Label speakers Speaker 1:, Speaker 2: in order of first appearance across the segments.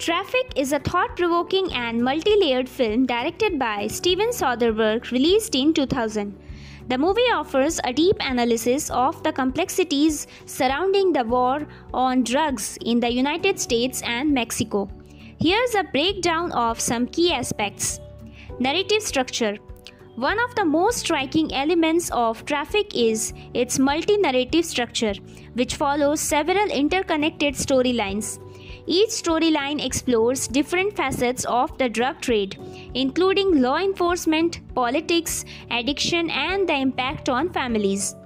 Speaker 1: Traffic is a thought provoking and multi layered film directed by Steven Soderbergh, released in 2000. The movie offers a deep analysis of the complexities surrounding the war on drugs in the United States and Mexico. Here's a breakdown of some key aspects. Narrative structure one of the most striking elements of Traffic is its multi narrative structure, which follows several interconnected storylines. Each storyline explores different facets of the drug trade, including law enforcement, politics, addiction, and the impact on families.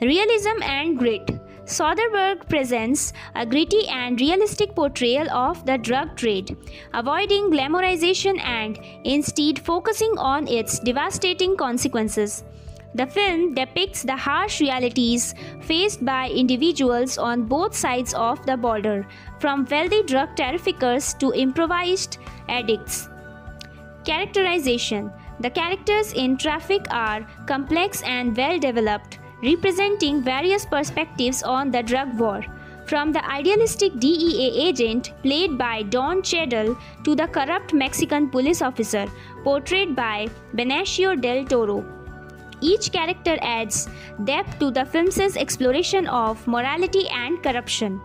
Speaker 1: Realism and grit. Soderbergh presents a gritty and realistic portrayal of the drug trade, avoiding glamorization and instead focusing on its devastating consequences. The film depicts the harsh realities faced by individuals on both sides of the border, from wealthy drug traffickers to improvised addicts. Characterization The characters in Traffic are complex and well developed representing various perspectives on the drug war. From the idealistic DEA agent played by Don Cheadle to the corrupt Mexican police officer portrayed by Benicio del Toro. Each character adds depth to the film's exploration of morality and corruption.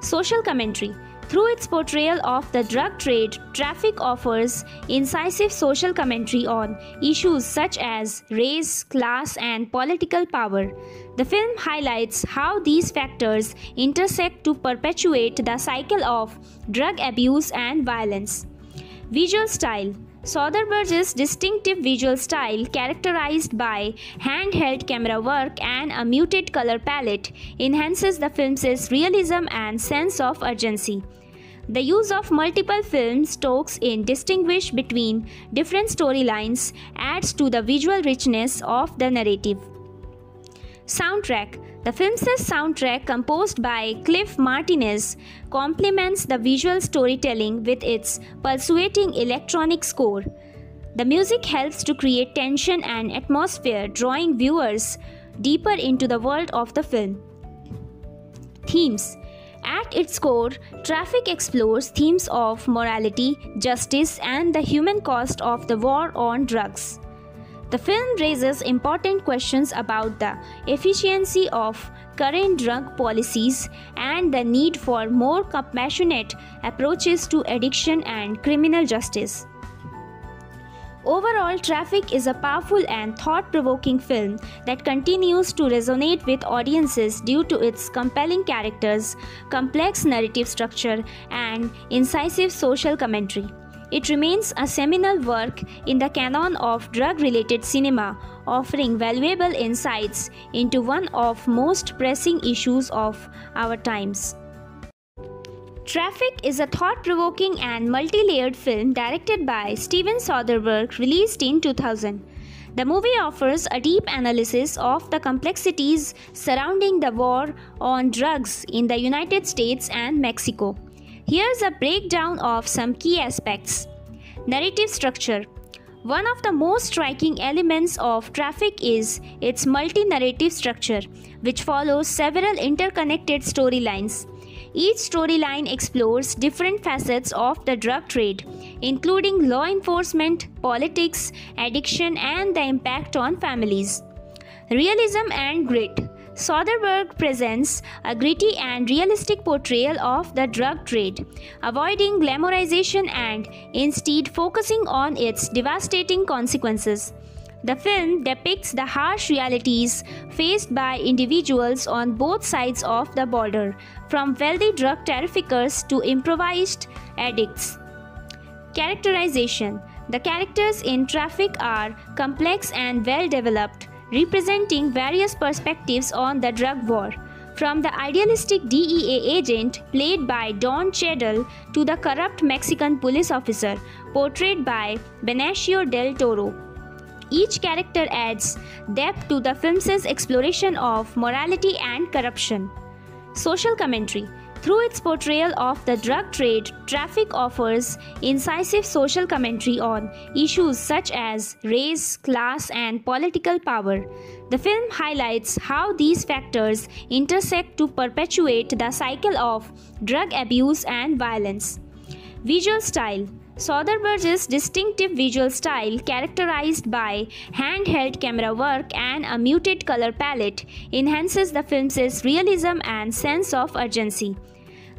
Speaker 1: Social commentary through its portrayal of the drug trade, Traffic offers incisive social commentary on issues such as race, class, and political power. The film highlights how these factors intersect to perpetuate the cycle of drug abuse and violence. Visual style Soderbergh's distinctive visual style, characterized by handheld camera work and a muted color palette, enhances the film's realism and sense of urgency. The use of multiple film stocks in distinguish between different storylines adds to the visual richness of the narrative. Soundtrack The film's soundtrack, composed by Cliff Martinez, complements the visual storytelling with its pulsating electronic score. The music helps to create tension and atmosphere, drawing viewers deeper into the world of the film. Themes at its core, Traffic explores themes of morality, justice, and the human cost of the war on drugs. The film raises important questions about the efficiency of current drug policies and the need for more compassionate approaches to addiction and criminal justice. Overall, Traffic is a powerful and thought provoking film that continues to resonate with audiences due to its compelling characters, complex narrative structure, and incisive social commentary. It remains a seminal work in the canon of drug related cinema, offering valuable insights into one of most pressing issues of our times. Traffic is a thought provoking and multi layered film directed by Steven Soderbergh, released in 2000. The movie offers a deep analysis of the complexities surrounding the war on drugs in the United States and Mexico. Here's a breakdown of some key aspects. Narrative structure one of the most striking elements of Traffic is its multi narrative structure, which follows several interconnected storylines. Each storyline explores different facets of the drug trade, including law enforcement, politics, addiction, and the impact on families. Realism and grit. Soderbergh presents a gritty and realistic portrayal of the drug trade, avoiding glamorization and instead focusing on its devastating consequences. The film depicts the harsh realities faced by individuals on both sides of the border, from wealthy drug traffickers to improvised addicts. Characterization The characters in Traffic are complex and well developed, representing various perspectives on the drug war. From the idealistic DEA agent played by Don Cheadle to the corrupt Mexican police officer portrayed by Benicio del Toro. Each character adds depth to the film's exploration of morality and corruption. Social commentary through its portrayal of the drug trade, Traffic offers incisive social commentary on issues such as race, class, and political power. The film highlights how these factors intersect to perpetuate the cycle of drug abuse and violence. Visual style Soderbergh's distinctive visual style, characterized by handheld camera work and a muted color palette, enhances the film's realism and sense of urgency.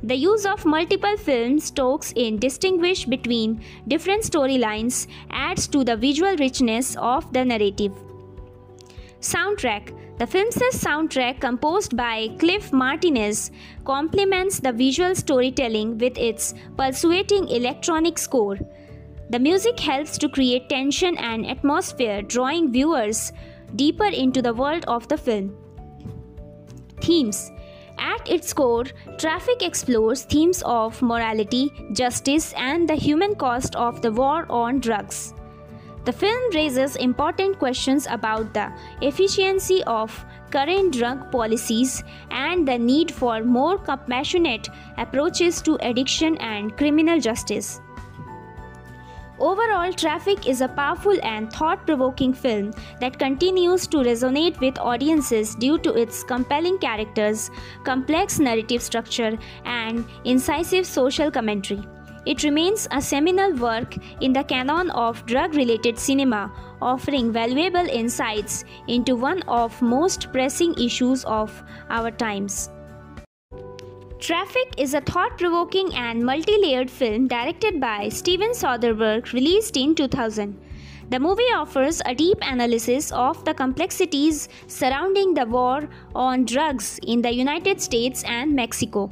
Speaker 1: The use of multiple film stocks in distinguish between different storylines adds to the visual richness of the narrative. Soundtrack The film's soundtrack, composed by Cliff Martinez, complements the visual storytelling with its pulsating electronic score. The music helps to create tension and atmosphere, drawing viewers deeper into the world of the film. Themes at its core, Traffic explores themes of morality, justice, and the human cost of the war on drugs. The film raises important questions about the efficiency of current drug policies and the need for more compassionate approaches to addiction and criminal justice. Overall, Traffic is a powerful and thought provoking film that continues to resonate with audiences due to its compelling characters, complex narrative structure, and incisive social commentary. It remains a seminal work in the canon of drug related cinema, offering valuable insights into one of most pressing issues of our times. Traffic is a thought provoking and multi layered film directed by Steven Soderbergh, released in 2000. The movie offers a deep analysis of the complexities surrounding the war on drugs in the United States and Mexico.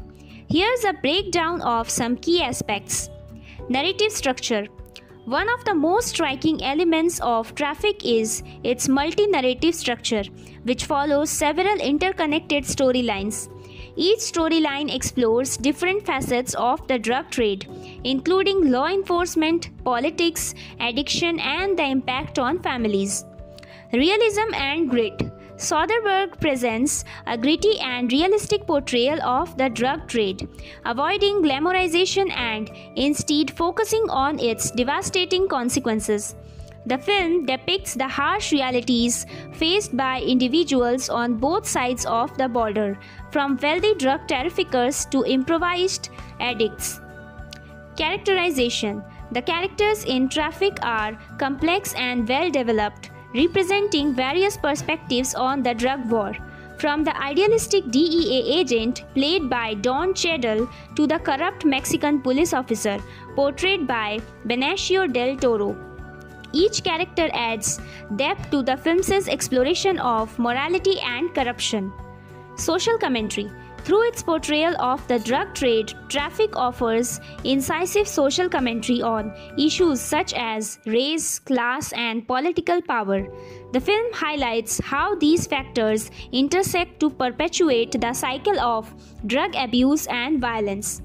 Speaker 1: Here's a breakdown of some key aspects. Narrative structure one of the most striking elements of Traffic is its multi narrative structure, which follows several interconnected storylines. Each storyline explores different facets of the drug trade, including law enforcement, politics, addiction, and the impact on families. Realism and grit. Soderbergh presents a gritty and realistic portrayal of the drug trade, avoiding glamorization and instead focusing on its devastating consequences. The film depicts the harsh realities faced by individuals on both sides of the border, from wealthy drug traffickers to improvised addicts. Characterization The characters in Traffic are complex and well developed, representing various perspectives on the drug war. From the idealistic DEA agent played by Don Cheadle to the corrupt Mexican police officer portrayed by Benicio del Toro. Each character adds depth to the film's exploration of morality and corruption. Social commentary through its portrayal of the drug trade, Traffic offers incisive social commentary on issues such as race, class, and political power. The film highlights how these factors intersect to perpetuate the cycle of drug abuse and violence.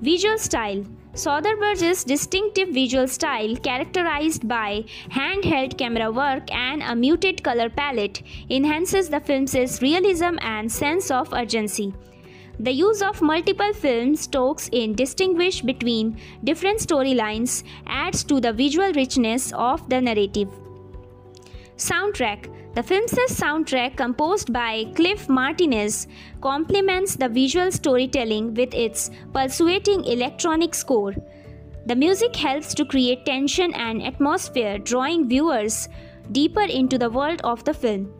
Speaker 1: Visual style Soderbergh's distinctive visual style, characterized by handheld camera work and a muted color palette, enhances the film's realism and sense of urgency. The use of multiple film stocks in distinguish between different storylines adds to the visual richness of the narrative. Soundtrack The film's soundtrack, composed by Cliff Martinez, complements the visual storytelling with its pulsating electronic score. The music helps to create tension and atmosphere, drawing viewers deeper into the world of the film.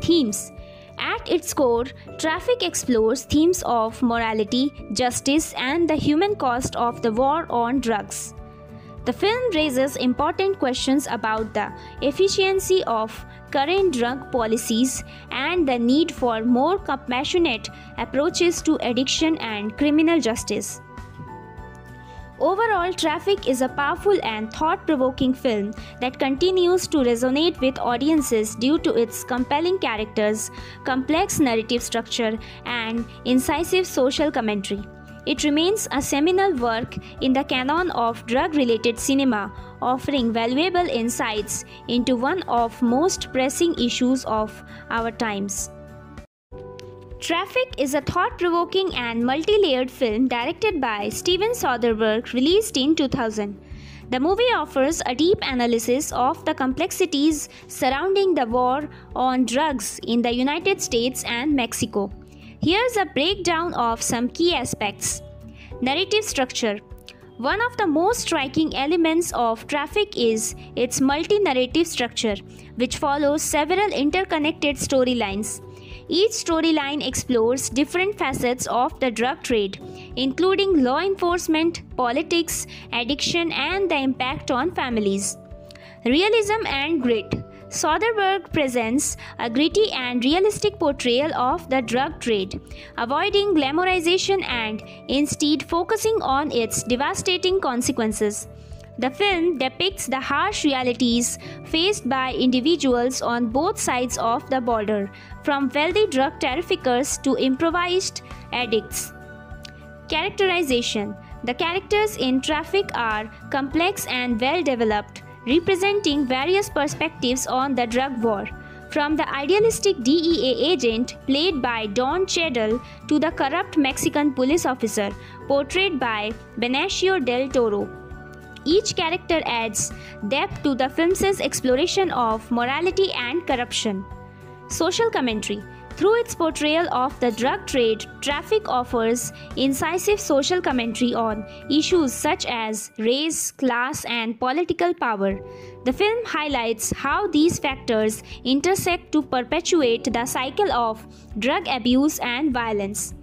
Speaker 1: Themes at its core, Traffic explores themes of morality, justice, and the human cost of the war on drugs. The film raises important questions about the efficiency of current drug policies and the need for more compassionate approaches to addiction and criminal justice. Overall, Traffic is a powerful and thought provoking film that continues to resonate with audiences due to its compelling characters, complex narrative structure, and incisive social commentary. It remains a seminal work in the canon of drug related cinema, offering valuable insights into one of most pressing issues of our times. Traffic is a thought provoking and multi layered film directed by Steven Soderbergh, released in 2000. The movie offers a deep analysis of the complexities surrounding the war on drugs in the United States and Mexico. Here's a breakdown of some key aspects. Narrative structure One of the most striking elements of Traffic is its multi narrative structure, which follows several interconnected storylines. Each storyline explores different facets of the drug trade, including law enforcement, politics, addiction, and the impact on families. Realism and grit. Soderbergh presents a gritty and realistic portrayal of the drug trade, avoiding glamorization and instead focusing on its devastating consequences. The film depicts the harsh realities faced by individuals on both sides of the border, from wealthy drug traffickers to improvised addicts. Characterization The characters in Traffic are complex and well developed representing various perspectives on the drug war. From the idealistic DEA agent played by Don Cheadle to the corrupt Mexican police officer portrayed by Benicio del Toro. Each character adds depth to the film's exploration of morality and corruption. Social commentary through its portrayal of the drug trade, Traffic offers incisive social commentary on issues such as race, class, and political power. The film highlights how these factors intersect to perpetuate the cycle of drug abuse and violence.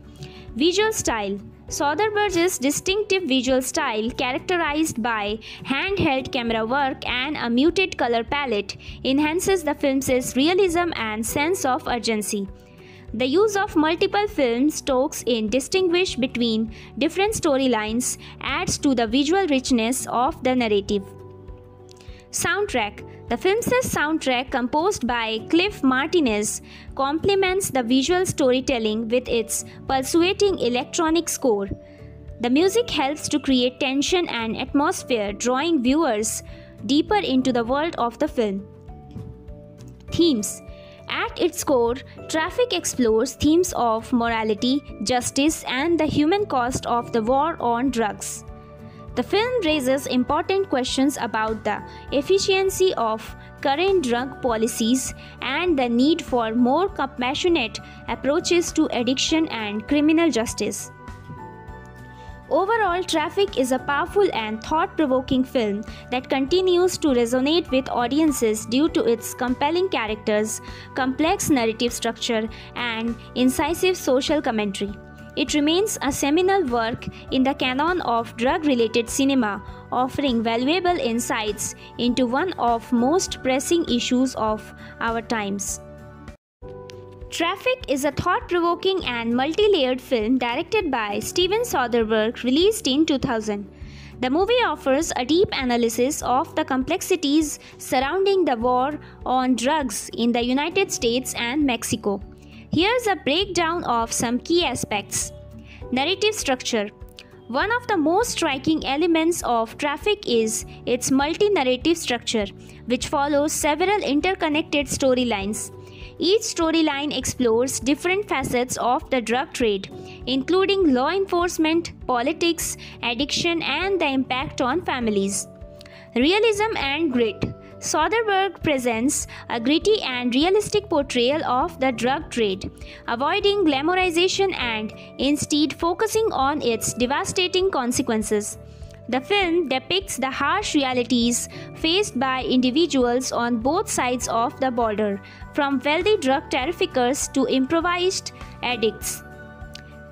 Speaker 1: Visual style Soderbergh's distinctive visual style, characterized by handheld camera work and a muted color palette, enhances the film's realism and sense of urgency. The use of multiple film stocks in distinguish between different storylines adds to the visual richness of the narrative. Soundtrack The film's soundtrack, composed by Cliff Martinez, complements the visual storytelling with its pulsating electronic score. The music helps to create tension and atmosphere, drawing viewers deeper into the world of the film. Themes at its core, Traffic explores themes of morality, justice, and the human cost of the war on drugs. The film raises important questions about the efficiency of current drug policies and the need for more compassionate approaches to addiction and criminal justice. Overall, Traffic is a powerful and thought provoking film that continues to resonate with audiences due to its compelling characters, complex narrative structure, and incisive social commentary. It remains a seminal work in the canon of drug related cinema, offering valuable insights into one of most pressing issues of our times. Traffic is a thought provoking and multi layered film directed by Steven Soderbergh, released in 2000. The movie offers a deep analysis of the complexities surrounding the war on drugs in the United States and Mexico. Here's a breakdown of some key aspects. Narrative structure one of the most striking elements of Traffic is its multi narrative structure, which follows several interconnected storylines. Each storyline explores different facets of the drug trade, including law enforcement, politics, addiction, and the impact on families. Realism and grit. Soderbergh presents a gritty and realistic portrayal of the drug trade, avoiding glamorization and instead focusing on its devastating consequences. The film depicts the harsh realities faced by individuals on both sides of the border, from wealthy drug traffickers to improvised addicts.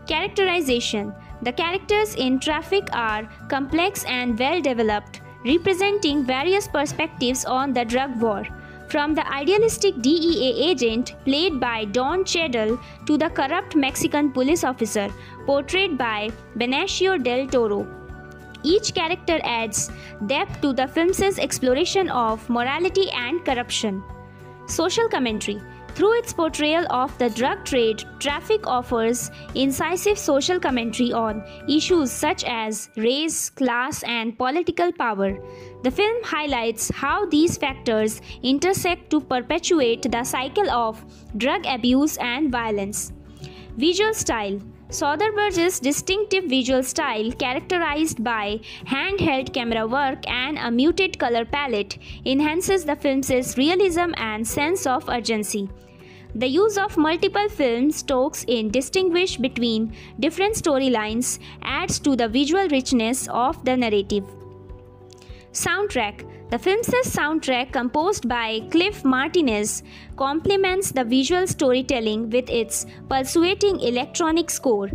Speaker 1: Characterization The characters in Traffic are complex and well developed, representing various perspectives on the drug war. From the idealistic DEA agent played by Don Cheadle to the corrupt Mexican police officer portrayed by Benicio del Toro. Each character adds depth to the film's exploration of morality and corruption. Social commentary through its portrayal of the drug trade, Traffic offers incisive social commentary on issues such as race, class, and political power. The film highlights how these factors intersect to perpetuate the cycle of drug abuse and violence. Visual style Soderbergh's distinctive visual style, characterized by handheld camera work and a muted color palette, enhances the film's realism and sense of urgency. The use of multiple film stocks in distinguish between different storylines adds to the visual richness of the narrative. Soundtrack The film's soundtrack, composed by Cliff Martinez, complements the visual storytelling with its pulsating electronic score.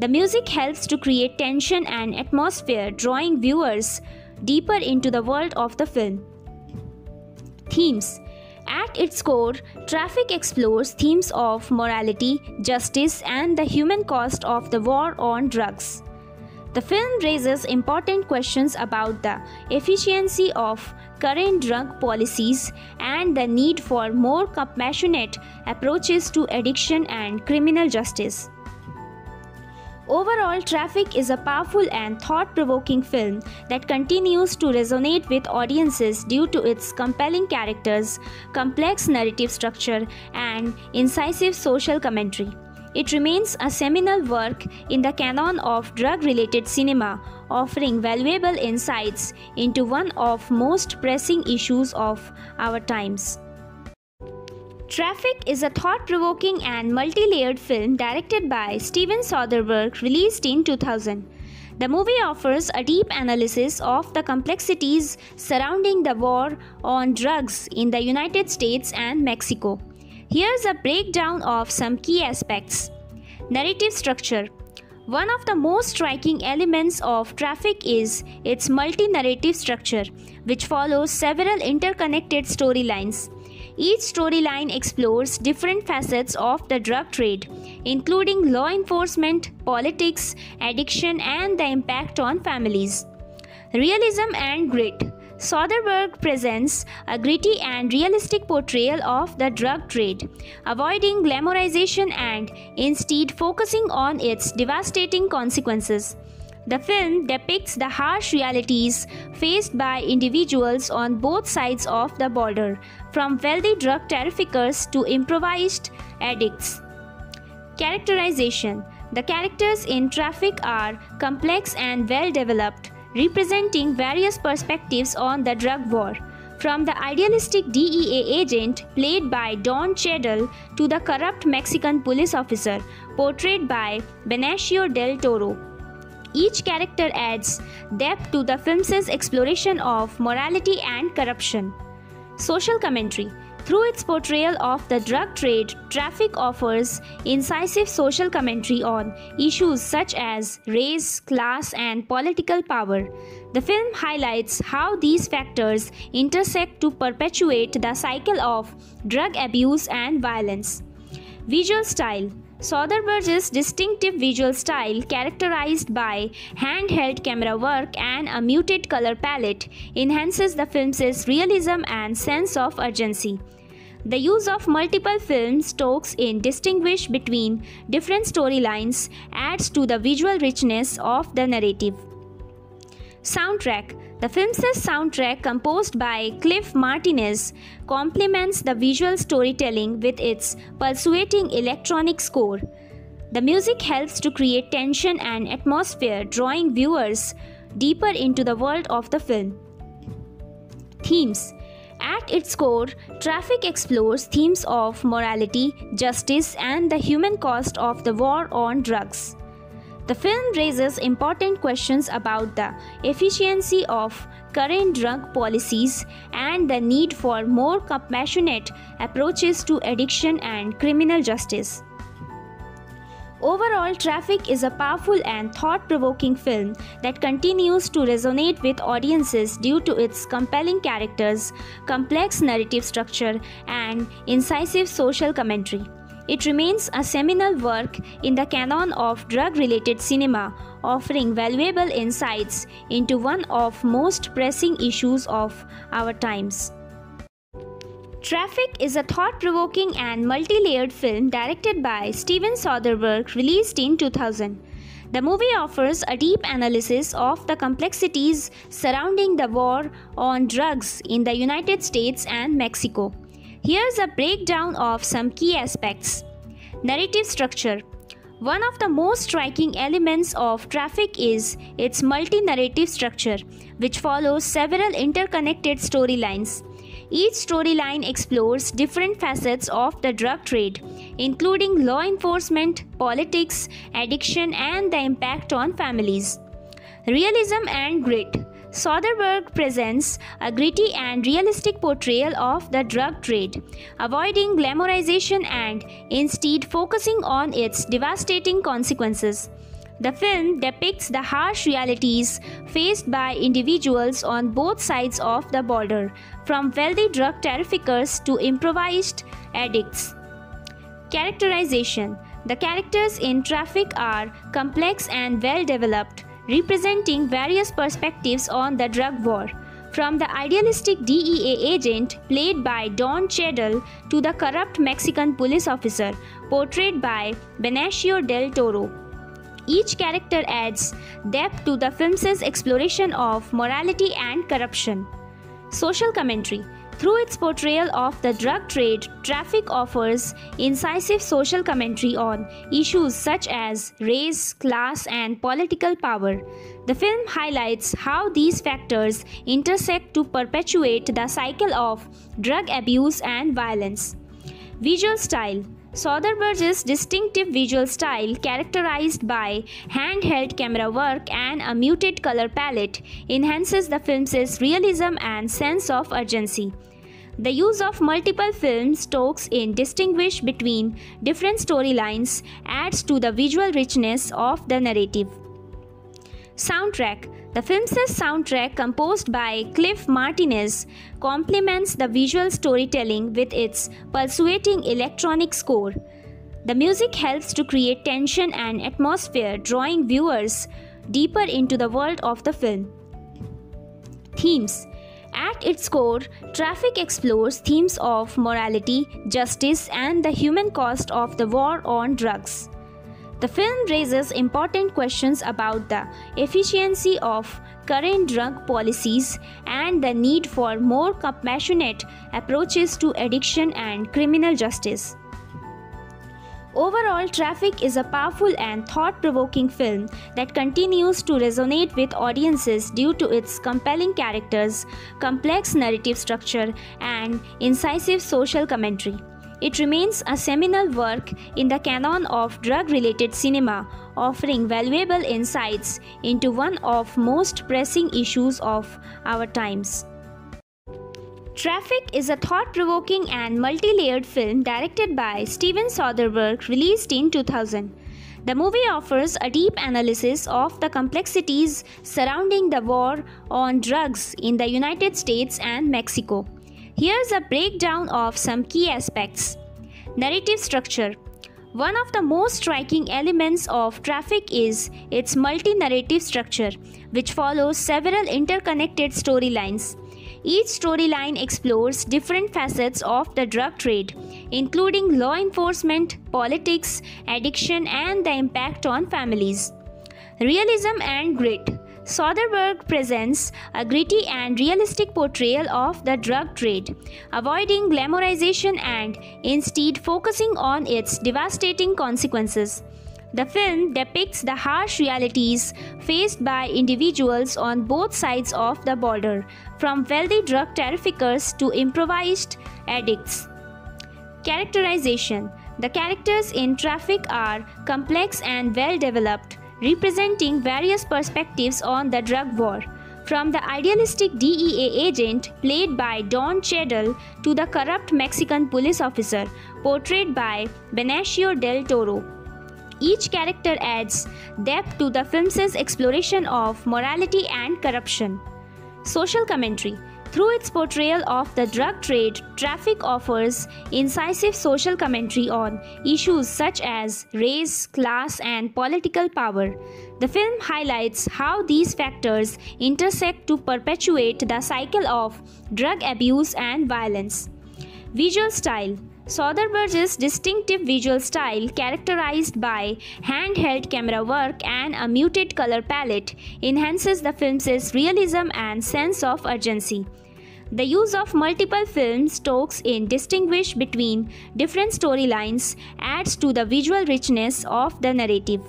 Speaker 1: The music helps to create tension and atmosphere, drawing viewers deeper into the world of the film. Themes at its core, Traffic explores themes of morality, justice, and the human cost of the war on drugs. The film raises important questions about the efficiency of current drug policies and the need for more compassionate approaches to addiction and criminal justice. Overall, Traffic is a powerful and thought provoking film that continues to resonate with audiences due to its compelling characters, complex narrative structure, and incisive social commentary. It remains a seminal work in the canon of drug related cinema, offering valuable insights into one of most pressing issues of our times. Traffic is a thought provoking and multi layered film directed by Steven Soderbergh, released in 2000. The movie offers a deep analysis of the complexities surrounding the war on drugs in the United States and Mexico. Here's a breakdown of some key aspects. Narrative structure one of the most striking elements of Traffic is its multi narrative structure, which follows several interconnected storylines. Each storyline explores different facets of the drug trade, including law enforcement, politics, addiction, and the impact on families. Realism and grit. Soderbergh presents a gritty and realistic portrayal of the drug trade, avoiding glamorization and instead focusing on its devastating consequences. The film depicts the harsh realities faced by individuals on both sides of the border, from wealthy drug traffickers to improvised addicts. Characterization The characters in Traffic are complex and well developed, representing various perspectives on the drug war. From the idealistic DEA agent played by Don Cheadle to the corrupt Mexican police officer portrayed by Benicio del Toro. Each character adds depth to the film's exploration of morality and corruption. Social commentary through its portrayal of the drug trade, Traffic offers incisive social commentary on issues such as race, class, and political power. The film highlights how these factors intersect to perpetuate the cycle of drug abuse and violence. Visual style Soderbergh's distinctive visual style, characterized by handheld camera work and a muted color palette, enhances the film's realism and sense of urgency. The use of multiple film stocks in distinguish between different storylines adds to the visual richness of the narrative. Soundtrack The film's soundtrack, composed by Cliff Martinez, complements the visual storytelling with its pulsating electronic score. The music helps to create tension and atmosphere, drawing viewers deeper into the world of the film. Themes At its core, Traffic explores themes of morality, justice, and the human cost of the war on drugs. The film raises important questions about the efficiency of current drug policies and the need for more compassionate approaches to addiction and criminal justice. Overall, Traffic is a powerful and thought provoking film that continues to resonate with audiences due to its compelling characters, complex narrative structure, and incisive social commentary. It remains a seminal work in the canon of drug related cinema, offering valuable insights into one of most pressing issues of our times. Traffic is a thought provoking and multi layered film directed by Steven Soderbergh, released in 2000. The movie offers a deep analysis of the complexities surrounding the war on drugs in the United States and Mexico. Here's a breakdown of some key aspects. Narrative structure one of the most striking elements of Traffic is its multi narrative structure, which follows several interconnected storylines. Each storyline explores different facets of the drug trade, including law enforcement, politics, addiction, and the impact on families. Realism and grit. Soderbergh presents a gritty and realistic portrayal of the drug trade, avoiding glamorization and instead focusing on its devastating consequences. The film depicts the harsh realities faced by individuals on both sides of the border, from wealthy drug traffickers to improvised addicts. Characterization The characters in Traffic are complex and well developed representing various perspectives on the drug war. From the idealistic DEA agent played by Don Cheadle to the corrupt Mexican police officer portrayed by Benicio del Toro. Each character adds depth to the film's exploration of morality and corruption. Social commentary through its portrayal of the drug trade, Traffic offers incisive social commentary on issues such as race, class, and political power. The film highlights how these factors intersect to perpetuate the cycle of drug abuse and violence. Visual style Soderbergh's distinctive visual style, characterized by handheld camera work and a muted color palette, enhances the film's realism and sense of urgency. The use of multiple film stocks in distinguish between different storylines adds to the visual richness of the narrative. Soundtrack The film's soundtrack, composed by Cliff Martinez, complements the visual storytelling with its pulsating electronic score. The music helps to create tension and atmosphere, drawing viewers deeper into the world of the film. Themes at its core, Traffic explores themes of morality, justice, and the human cost of the war on drugs. The film raises important questions about the efficiency of current drug policies and the need for more compassionate approaches to addiction and criminal justice. Overall, Traffic is a powerful and thought provoking film that continues to resonate with audiences due to its compelling characters, complex narrative structure, and incisive social commentary. It remains a seminal work in the canon of drug related cinema, offering valuable insights into one of most pressing issues of our times. Traffic is a thought provoking and multi layered film directed by Steven Soderbergh, released in 2000. The movie offers a deep analysis of the complexities surrounding the war on drugs in the United States and Mexico. Here's a breakdown of some key aspects. Narrative structure one of the most striking elements of Traffic is its multi narrative structure, which follows several interconnected storylines. Each storyline explores different facets of the drug trade, including law enforcement, politics, addiction, and the impact on families. Realism and grit. Soderbergh presents a gritty and realistic portrayal of the drug trade, avoiding glamorization and instead focusing on its devastating consequences. The film depicts the harsh realities faced by individuals on both sides of the border, from wealthy drug traffickers to improvised addicts. Characterization The characters in Traffic are complex and well developed, representing various perspectives on the drug war. From the idealistic DEA agent played by Don Cheadle to the corrupt Mexican police officer portrayed by Benicio del Toro. Each character adds depth to the film's exploration of morality and corruption. Social commentary through its portrayal of the drug trade, Traffic offers incisive social commentary on issues such as race, class, and political power. The film highlights how these factors intersect to perpetuate the cycle of drug abuse and violence. Visual style Soderbergh's distinctive visual style, characterized by handheld camera work and a muted color palette, enhances the film's realism and sense of urgency. The use of multiple film stocks in distinguish between different storylines adds to the visual richness of the narrative.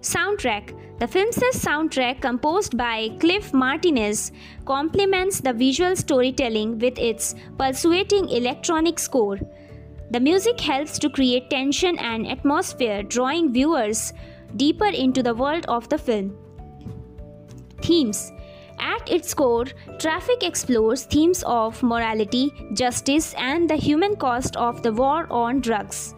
Speaker 1: Soundtrack The film's soundtrack, composed by Cliff Martinez, complements the visual storytelling with its pulsating electronic score. The music helps to create tension and atmosphere, drawing viewers deeper into the world of the film. Themes At its core, Traffic explores themes of morality, justice, and the human cost of the war on drugs.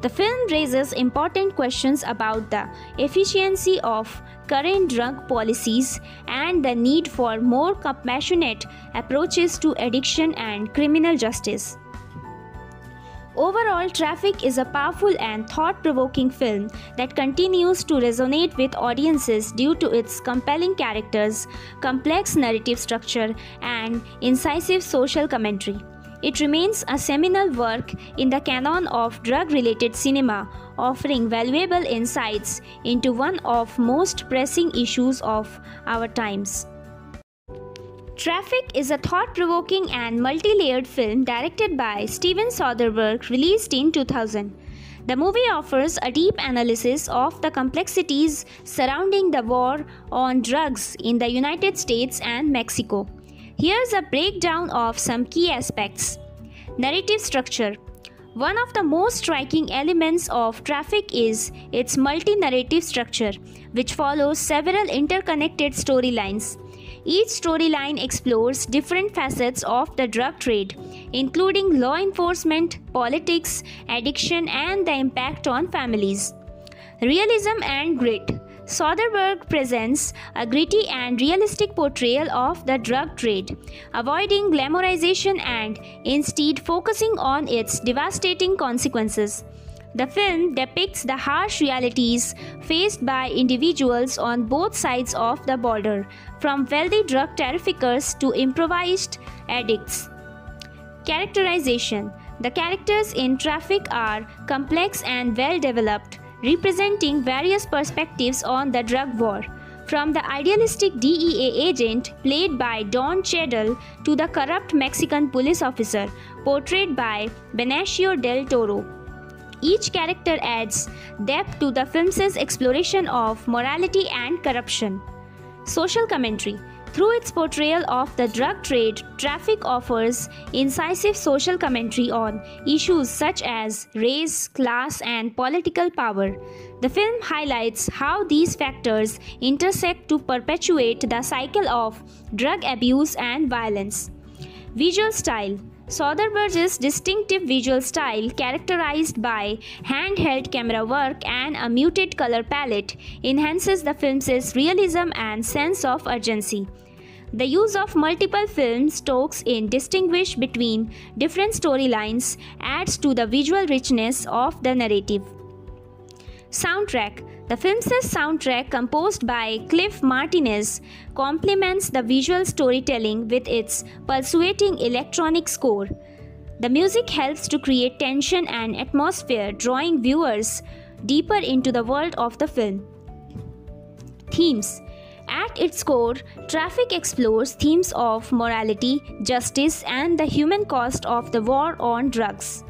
Speaker 1: The film raises important questions about the efficiency of current drug policies and the need for more compassionate approaches to addiction and criminal justice. Overall, Traffic is a powerful and thought provoking film that continues to resonate with audiences due to its compelling characters, complex narrative structure, and incisive social commentary. It remains a seminal work in the canon of drug related cinema, offering valuable insights into one of most pressing issues of our times. Traffic is a thought provoking and multi layered film directed by Steven Soderbergh, released in 2000. The movie offers a deep analysis of the complexities surrounding the war on drugs in the United States and Mexico. Here's a breakdown of some key aspects. Narrative structure one of the most striking elements of Traffic is its multi narrative structure, which follows several interconnected storylines. Each storyline explores different facets of the drug trade, including law enforcement, politics, addiction, and the impact on families. Realism and grit. Soderbergh presents a gritty and realistic portrayal of the drug trade, avoiding glamorization and instead focusing on its devastating consequences. The film depicts the harsh realities faced by individuals on both sides of the border, from wealthy drug traffickers to improvised addicts. Characterization The characters in Traffic are complex and well developed, representing various perspectives on the drug war. From the idealistic DEA agent played by Don Cheadle to the corrupt Mexican police officer portrayed by Benicio del Toro. Each character adds depth to the film's exploration of morality and corruption. Social commentary through its portrayal of the drug trade, Traffic offers incisive social commentary on issues such as race, class, and political power. The film highlights how these factors intersect to perpetuate the cycle of drug abuse and violence. Visual style Soderbergh's distinctive visual style, characterized by handheld camera work and a muted color palette, enhances the film's realism and sense of urgency. The use of multiple film stocks in distinguish between different storylines adds to the visual richness of the narrative. Soundtrack The film's soundtrack, composed by Cliff Martinez, complements the visual storytelling with its pulsating electronic score. The music helps to create tension and atmosphere, drawing viewers deeper into the world of the film. Themes At its core, Traffic explores themes of morality, justice, and the human cost of the war on drugs.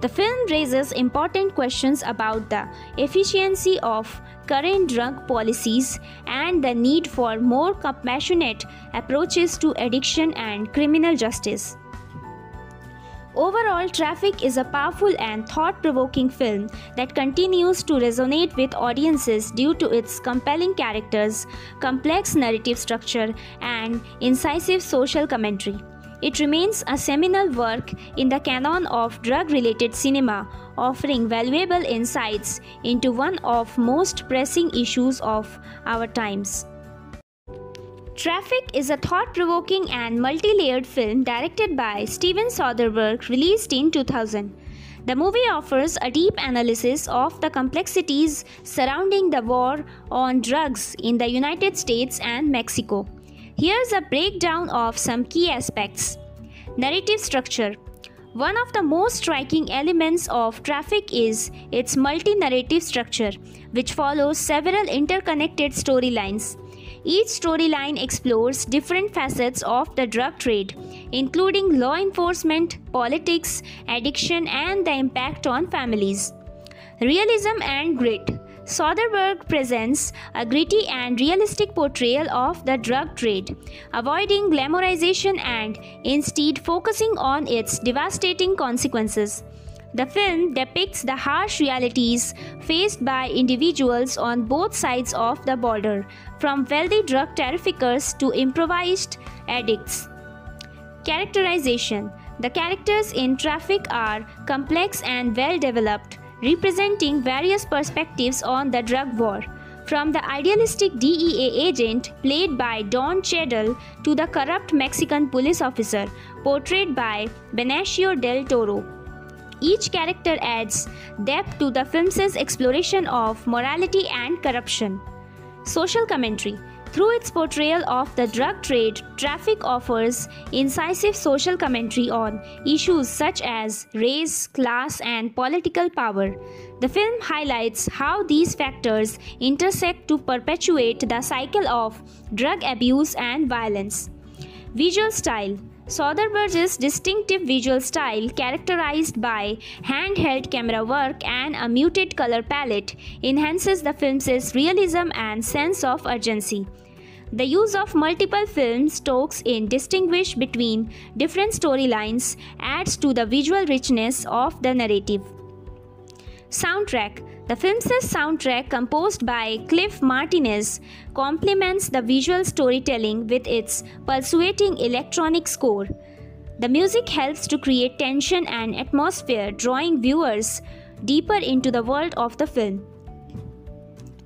Speaker 1: The film raises important questions about the efficiency of current drug policies and the need for more compassionate approaches to addiction and criminal justice. Overall, Traffic is a powerful and thought provoking film that continues to resonate with audiences due to its compelling characters, complex narrative structure, and incisive social commentary. It remains a seminal work in the canon of drug related cinema, offering valuable insights into one of most pressing issues of our times. Traffic is a thought provoking and multi layered film directed by Steven Soderbergh, released in 2000. The movie offers a deep analysis of the complexities surrounding the war on drugs in the United States and Mexico. Here's a breakdown of some key aspects. Narrative structure one of the most striking elements of Traffic is its multi narrative structure, which follows several interconnected storylines. Each storyline explores different facets of the drug trade, including law enforcement, politics, addiction, and the impact on families. Realism and grit Soderbergh presents a gritty and realistic portrayal of the drug trade, avoiding glamorization and instead focusing on its devastating consequences. The film depicts the harsh realities faced by individuals on both sides of the border, from wealthy drug traffickers to improvised addicts. Characterization The characters in Traffic are complex and well developed representing various perspectives on the drug war. From the idealistic DEA agent played by Don Cheadle to the corrupt Mexican police officer portrayed by Benicio del Toro. Each character adds depth to the film's exploration of morality and corruption. Social commentary through its portrayal of the drug trade, Traffic offers incisive social commentary on issues such as race, class, and political power. The film highlights how these factors intersect to perpetuate the cycle of drug abuse and violence. Visual style Soderbergh's distinctive visual style, characterized by handheld camera work and a muted color palette, enhances the film's realism and sense of urgency. The use of multiple film stocks in distinguish between different storylines adds to the visual richness of the narrative. Soundtrack The film's soundtrack, composed by Cliff Martinez, complements the visual storytelling with its pulsating electronic score. The music helps to create tension and atmosphere, drawing viewers deeper into the world of the film.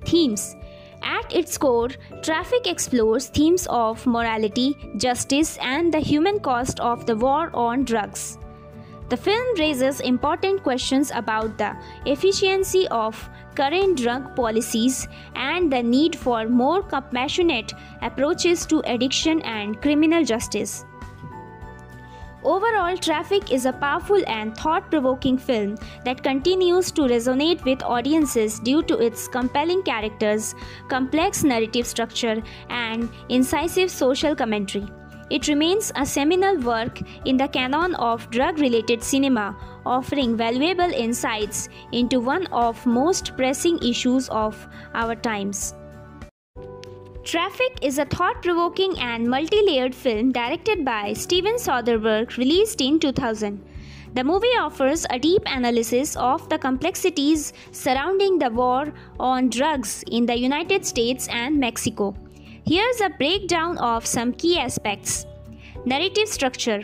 Speaker 1: Themes at its core, Traffic explores themes of morality, justice, and the human cost of the war on drugs. The film raises important questions about the efficiency of current drug policies and the need for more compassionate approaches to addiction and criminal justice. Overall, Traffic is a powerful and thought provoking film that continues to resonate with audiences due to its compelling characters, complex narrative structure, and incisive social commentary. It remains a seminal work in the canon of drug related cinema, offering valuable insights into one of most pressing issues of our times. Traffic is a thought provoking and multi layered film directed by Steven Soderbergh, released in 2000. The movie offers a deep analysis of the complexities surrounding the war on drugs in the United States and Mexico. Here's a breakdown of some key aspects. Narrative structure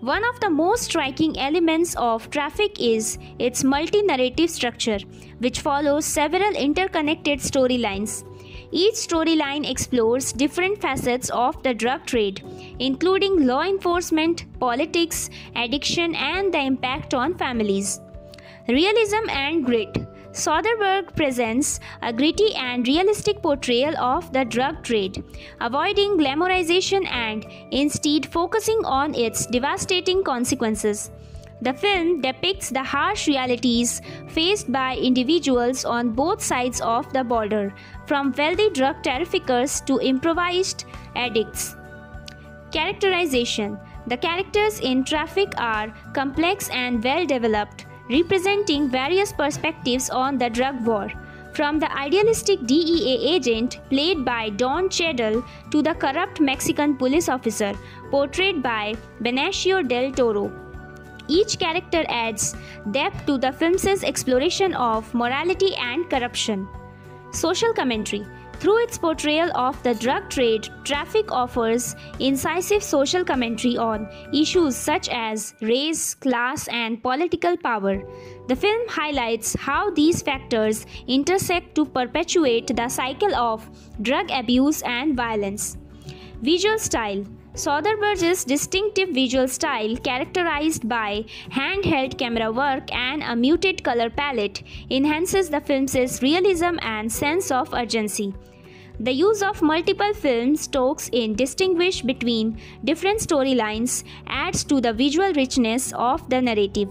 Speaker 1: one of the most striking elements of Traffic is its multi narrative structure, which follows several interconnected storylines. Each storyline explores different facets of the drug trade, including law enforcement, politics, addiction, and the impact on families. Realism and grit. Soderbergh presents a gritty and realistic portrayal of the drug trade, avoiding glamorization and instead focusing on its devastating consequences. The film depicts the harsh realities faced by individuals on both sides of the border, from wealthy drug traffickers to improvised addicts. Characterization The characters in Traffic are complex and well developed, representing various perspectives on the drug war. From the idealistic DEA agent played by Don Cheadle to the corrupt Mexican police officer portrayed by Benicio del Toro. Each character adds depth to the film's exploration of morality and corruption. Social commentary through its portrayal of the drug trade, Traffic offers incisive social commentary on issues such as race, class, and political power. The film highlights how these factors intersect to perpetuate the cycle of drug abuse and violence. Visual style Soderbergh's distinctive visual style, characterized by handheld camera work and a muted color palette, enhances the film's realism and sense of urgency. The use of multiple film stocks in distinguish between different storylines adds to the visual richness of the narrative.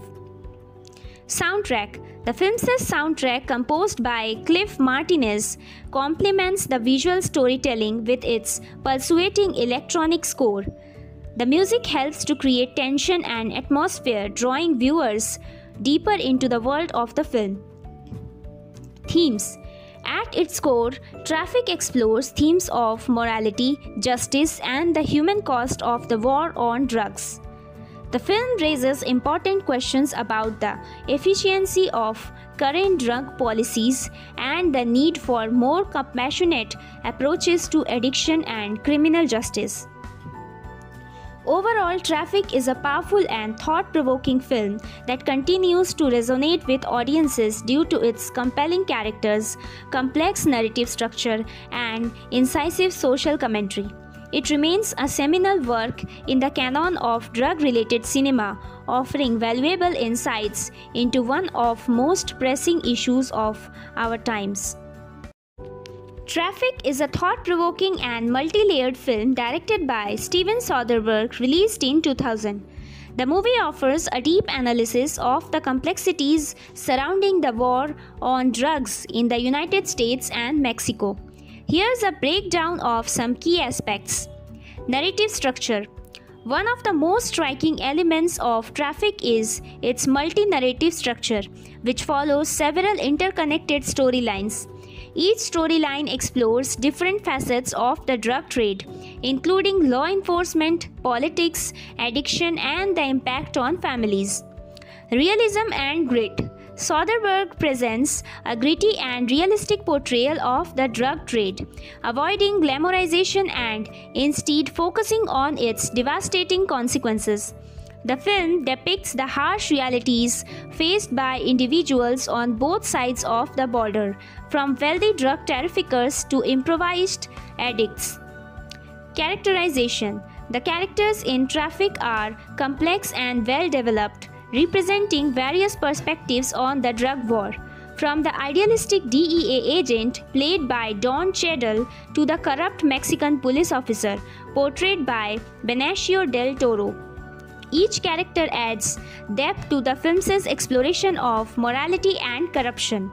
Speaker 1: Soundtrack The film's soundtrack, composed by Cliff Martinez, complements the visual storytelling with its pulsating electronic score. The music helps to create tension and atmosphere, drawing viewers deeper into the world of the film. Themes At its core, Traffic explores themes of morality, justice, and the human cost of the war on drugs. The film raises important questions about the efficiency of current drug policies and the need for more compassionate approaches to addiction and criminal justice. Overall, Traffic is a powerful and thought provoking film that continues to resonate with audiences due to its compelling characters, complex narrative structure, and incisive social commentary. It remains a seminal work in the canon of drug related cinema, offering valuable insights into one of most pressing issues of our times. Traffic is a thought provoking and multi layered film directed by Steven Soderbergh, released in 2000. The movie offers a deep analysis of the complexities surrounding the war on drugs in the United States and Mexico. Here's a breakdown of some key aspects. Narrative structure one of the most striking elements of Traffic is its multi narrative structure, which follows several interconnected storylines. Each storyline explores different facets of the drug trade, including law enforcement, politics, addiction, and the impact on families. Realism and grit. Soderbergh presents a gritty and realistic portrayal of the drug trade, avoiding glamorization and instead focusing on its devastating consequences. The film depicts the harsh realities faced by individuals on both sides of the border, from wealthy drug traffickers to improvised addicts. Characterization The characters in Traffic are complex and well developed representing various perspectives on the drug war. From the idealistic DEA agent played by Don Cheadle to the corrupt Mexican police officer portrayed by Benicio del Toro. Each character adds depth to the film's exploration of morality and corruption.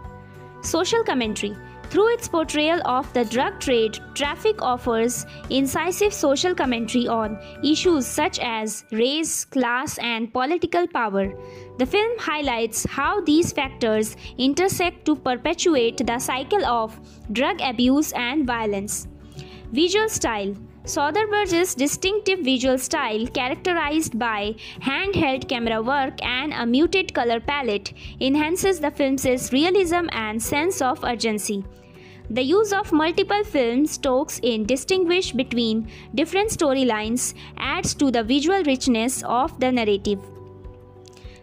Speaker 1: Social commentary through its portrayal of the drug trade, Traffic offers incisive social commentary on issues such as race, class, and political power. The film highlights how these factors intersect to perpetuate the cycle of drug abuse and violence. Visual style Soderbergh's distinctive visual style, characterized by handheld camera work and a muted color palette, enhances the film's realism and sense of urgency. The use of multiple film stocks in distinguish between different storylines adds to the visual richness of the narrative.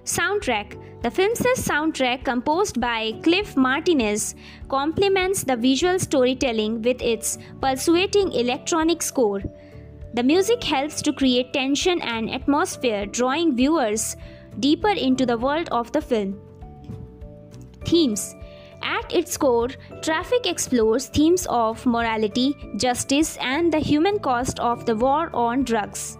Speaker 1: Soundtrack The film's soundtrack, composed by Cliff Martinez, complements the visual storytelling with its pulsating electronic score. The music helps to create tension and atmosphere, drawing viewers deeper into the world of the film. Themes at its core, Traffic explores themes of morality, justice, and the human cost of the war on drugs.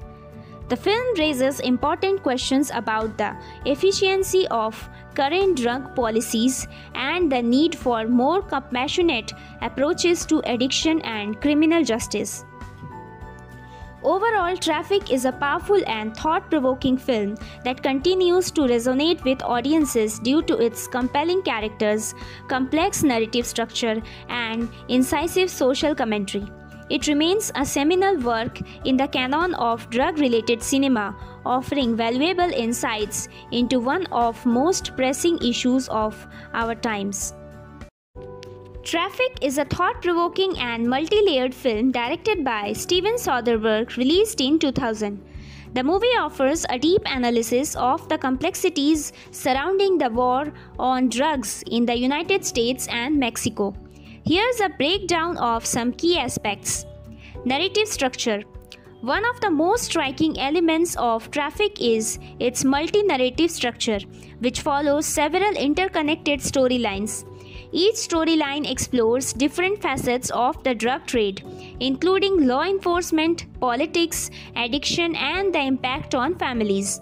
Speaker 1: The film raises important questions about the efficiency of current drug policies and the need for more compassionate approaches to addiction and criminal justice. Overall, Traffic is a powerful and thought provoking film that continues to resonate with audiences due to its compelling characters, complex narrative structure, and incisive social commentary. It remains a seminal work in the canon of drug related cinema, offering valuable insights into one of most pressing issues of our times. Traffic is a thought provoking and multi layered film directed by Steven Soderbergh, released in 2000. The movie offers a deep analysis of the complexities surrounding the war on drugs in the United States and Mexico. Here's a breakdown of some key aspects. Narrative structure one of the most striking elements of Traffic is its multi narrative structure, which follows several interconnected storylines. Each storyline explores different facets of the drug trade, including law enforcement, politics, addiction, and the impact on families.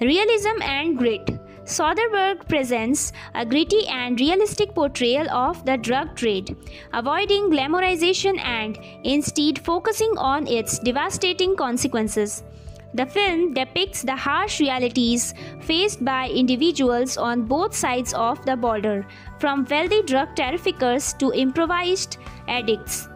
Speaker 1: Realism and grit. Soderbergh presents a gritty and realistic portrayal of the drug trade, avoiding glamorization and instead focusing on its devastating consequences. The film depicts the harsh realities faced by individuals on both sides of the border, from wealthy drug traffickers to improvised addicts.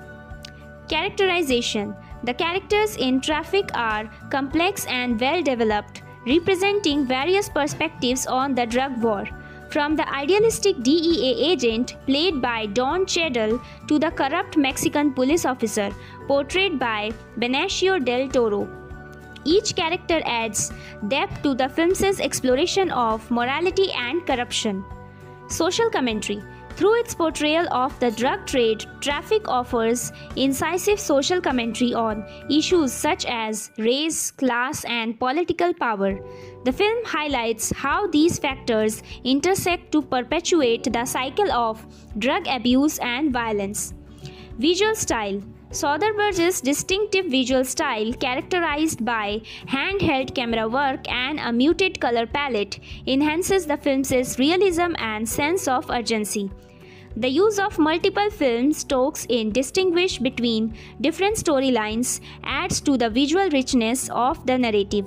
Speaker 1: Characterization The characters in Traffic are complex and well developed, representing various perspectives on the drug war. From the idealistic DEA agent played by Don Cheadle to the corrupt Mexican police officer portrayed by Benicio del Toro. Each character adds depth to the film's exploration of morality and corruption. Social commentary through its portrayal of the drug trade, Traffic offers incisive social commentary on issues such as race, class, and political power. The film highlights how these factors intersect to perpetuate the cycle of drug abuse and violence. Visual style Soderbergh's distinctive visual style, characterized by handheld camera work and a muted color palette, enhances the film's realism and sense of urgency. The use of multiple film stocks in distinguish between different storylines adds to the visual richness of the narrative.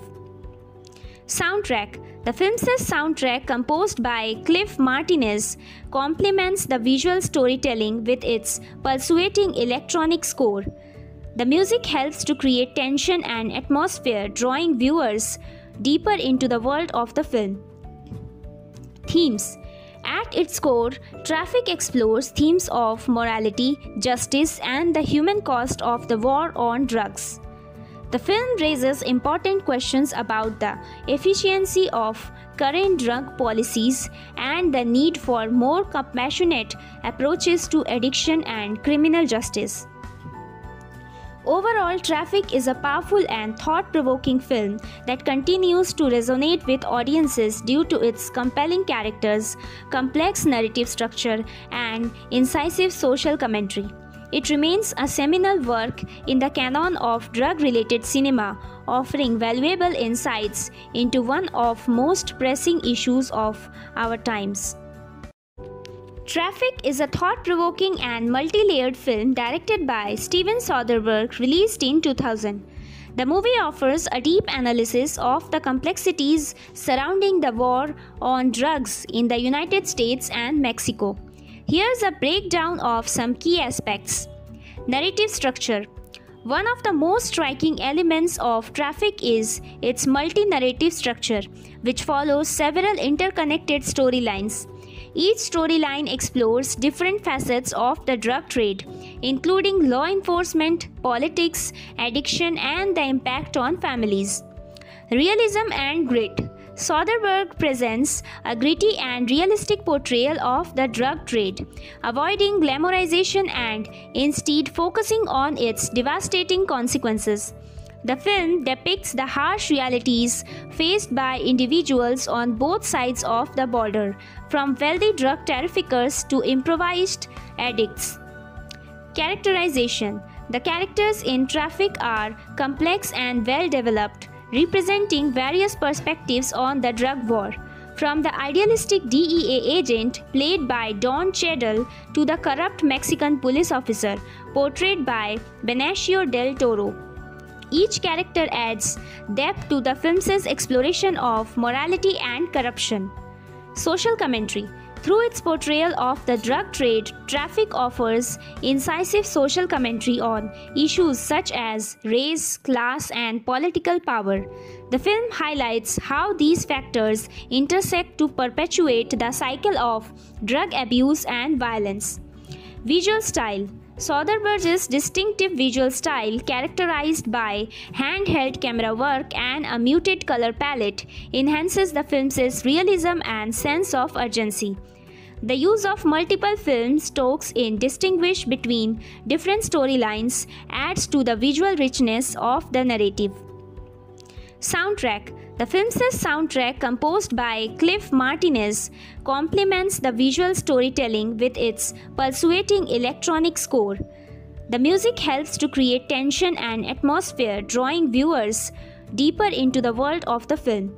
Speaker 1: Soundtrack The film's soundtrack, composed by Cliff Martinez, complements the visual storytelling with its pulsating electronic score. The music helps to create tension and atmosphere, drawing viewers deeper into the world of the film. Themes at its core, Traffic explores themes of morality, justice, and the human cost of the war on drugs. The film raises important questions about the efficiency of current drug policies and the need for more compassionate approaches to addiction and criminal justice. Overall, Traffic is a powerful and thought provoking film that continues to resonate with audiences due to its compelling characters, complex narrative structure, and incisive social commentary. It remains a seminal work in the canon of drug related cinema, offering valuable insights into one of most pressing issues of our times. Traffic is a thought provoking and multi layered film directed by Steven Soderbergh, released in 2000. The movie offers a deep analysis of the complexities surrounding the war on drugs in the United States and Mexico. Here's a breakdown of some key aspects. Narrative structure one of the most striking elements of Traffic is its multi narrative structure, which follows several interconnected storylines. Each storyline explores different facets of the drug trade, including law enforcement, politics, addiction, and the impact on families. Realism and grit. Soderbergh presents a gritty and realistic portrayal of the drug trade, avoiding glamorization and instead focusing on its devastating consequences. The film depicts the harsh realities faced by individuals on both sides of the border, from wealthy drug traffickers to improvised addicts. Characterization The characters in Traffic are complex and well developed, representing various perspectives on the drug war. From the idealistic DEA agent played by Don Cheadle to the corrupt Mexican police officer portrayed by Benicio del Toro. Each character adds depth to the film's exploration of morality and corruption. Social commentary through its portrayal of the drug trade, Traffic offers incisive social commentary on issues such as race, class, and political power. The film highlights how these factors intersect to perpetuate the cycle of drug abuse and violence. Visual style Soderbergh's distinctive visual style, characterized by handheld camera work and a muted color palette, enhances the film's realism and sense of urgency. The use of multiple film stocks in distinguish between different storylines adds to the visual richness of the narrative. Soundtrack The film's soundtrack, composed by Cliff Martinez, complements the visual storytelling with its pulsating electronic score. The music helps to create tension and atmosphere, drawing viewers deeper into the world of the film.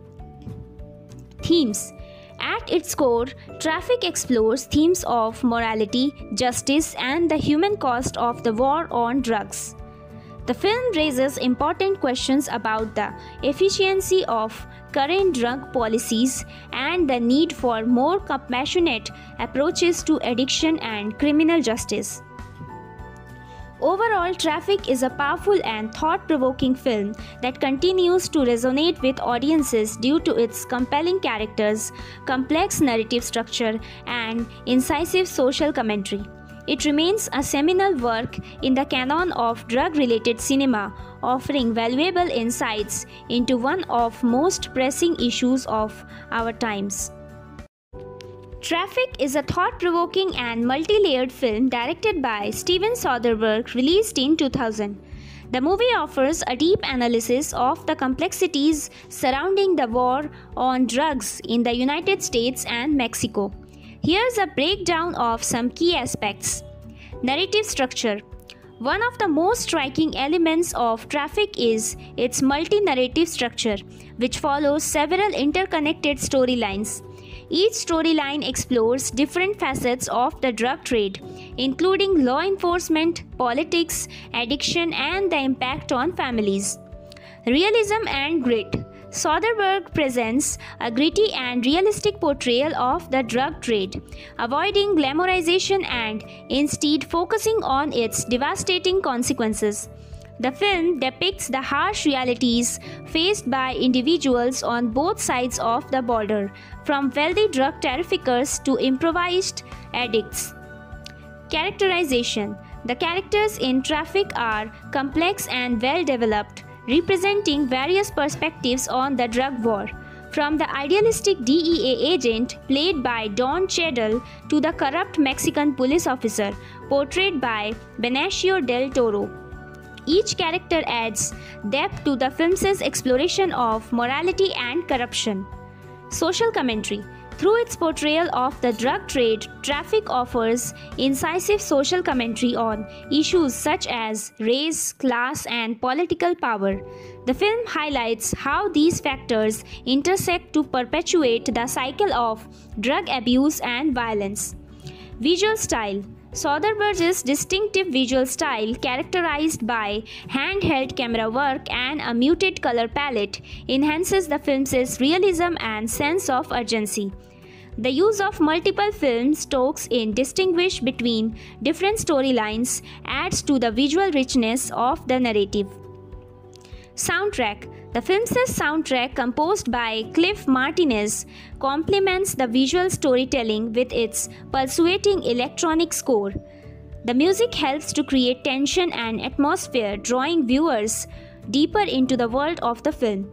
Speaker 1: Themes At its core, Traffic explores themes of morality, justice, and the human cost of the war on drugs. The film raises important questions about the efficiency of current drug policies and the need for more compassionate approaches to addiction and criminal justice. Overall, Traffic is a powerful and thought provoking film that continues to resonate with audiences due to its compelling characters, complex narrative structure, and incisive social commentary. It remains a seminal work in the canon of drug related cinema, offering valuable insights into one of most pressing issues of our times. Traffic is a thought provoking and multi layered film directed by Steven Soderbergh, released in 2000. The movie offers a deep analysis of the complexities surrounding the war on drugs in the United States and Mexico. Here's a breakdown of some key aspects. Narrative structure One of the most striking elements of Traffic is its multi narrative structure, which follows several interconnected storylines. Each storyline explores different facets of the drug trade, including law enforcement, politics, addiction, and the impact on families. Realism and grit. Soderbergh presents a gritty and realistic portrayal of the drug trade, avoiding glamorization and instead focusing on its devastating consequences. The film depicts the harsh realities faced by individuals on both sides of the border, from wealthy drug traffickers to improvised addicts. Characterization The characters in Traffic are complex and well developed representing various perspectives on the drug war. From the idealistic DEA agent played by Don Cheadle to the corrupt Mexican police officer portrayed by Benicio del Toro. Each character adds depth to the film's exploration of morality and corruption. Social commentary through its portrayal of the drug trade, Traffic offers incisive social commentary on issues such as race, class, and political power. The film highlights how these factors intersect to perpetuate the cycle of drug abuse and violence. Visual style Soderbergh's distinctive visual style, characterized by handheld camera work and a muted color palette, enhances the film's realism and sense of urgency. The use of multiple film stocks in distinguish between different storylines adds to the visual richness of the narrative. Soundtrack The film's soundtrack, composed by Cliff Martinez, complements the visual storytelling with its pulsating electronic score. The music helps to create tension and atmosphere, drawing viewers deeper into the world of the film.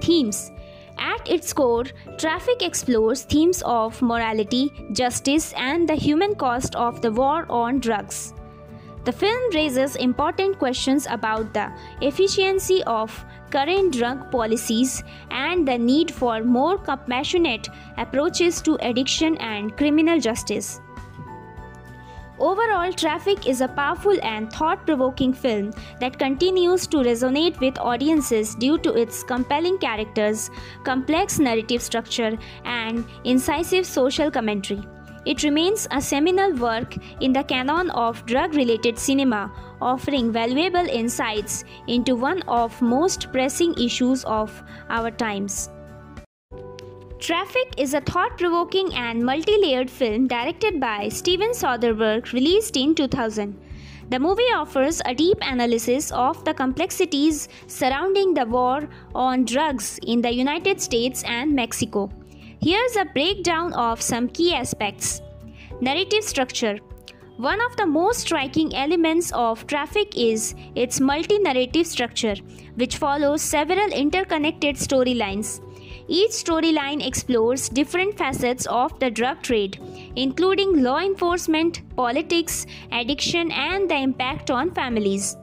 Speaker 1: Themes at its core, Traffic explores themes of morality, justice, and the human cost of the war on drugs. The film raises important questions about the efficiency of current drug policies and the need for more compassionate approaches to addiction and criminal justice. Overall, Traffic is a powerful and thought provoking film that continues to resonate with audiences due to its compelling characters, complex narrative structure, and incisive social commentary. It remains a seminal work in the canon of drug related cinema, offering valuable insights into one of most pressing issues of our times. Traffic is a thought provoking and multi layered film directed by Steven Soderbergh, released in 2000. The movie offers a deep analysis of the complexities surrounding the war on drugs in the United States and Mexico. Here's a breakdown of some key aspects. Narrative structure one of the most striking elements of Traffic is its multi narrative structure, which follows several interconnected storylines. Each storyline explores different facets of the drug trade, including law enforcement, politics, addiction, and the impact on families.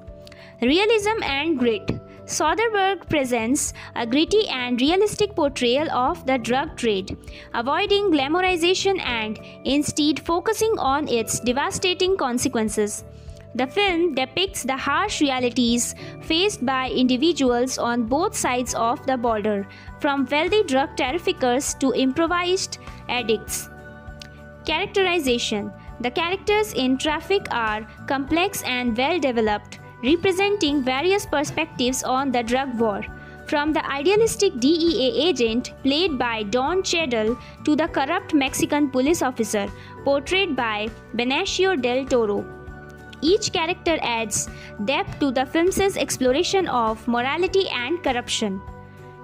Speaker 1: Realism and grit. Soderbergh presents a gritty and realistic portrayal of the drug trade, avoiding glamorization and instead focusing on its devastating consequences. The film depicts the harsh realities faced by individuals on both sides of the border, from wealthy drug traffickers to improvised addicts. Characterization The characters in Traffic are complex and well developed, representing various perspectives on the drug war. From the idealistic DEA agent played by Don Cheadle to the corrupt Mexican police officer portrayed by Benicio del Toro. Each character adds depth to the film's exploration of morality and corruption.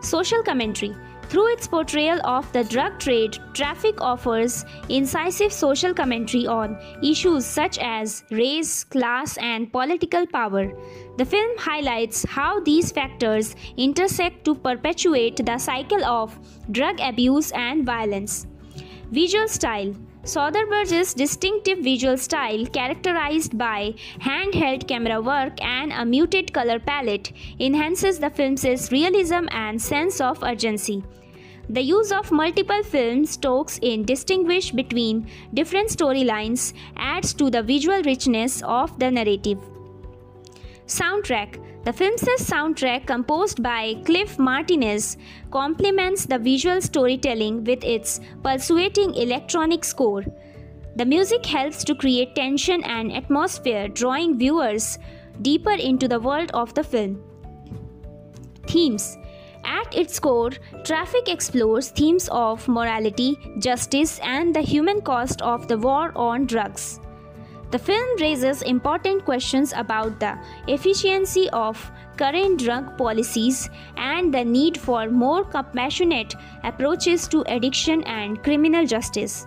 Speaker 1: Social commentary through its portrayal of the drug trade, Traffic offers incisive social commentary on issues such as race, class, and political power. The film highlights how these factors intersect to perpetuate the cycle of drug abuse and violence. Visual style Soderbergh's distinctive visual style, characterized by handheld camera work and a muted color palette, enhances the film's realism and sense of urgency. The use of multiple film stocks in distinguish between different storylines adds to the visual richness of the narrative. Soundtrack The film's soundtrack, composed by Cliff Martinez, complements the visual storytelling with its pulsating electronic score. The music helps to create tension and atmosphere, drawing viewers deeper into the world of the film. Themes at its core, Traffic explores themes of morality, justice, and the human cost of the war on drugs. The film raises important questions about the efficiency of current drug policies and the need for more compassionate approaches to addiction and criminal justice.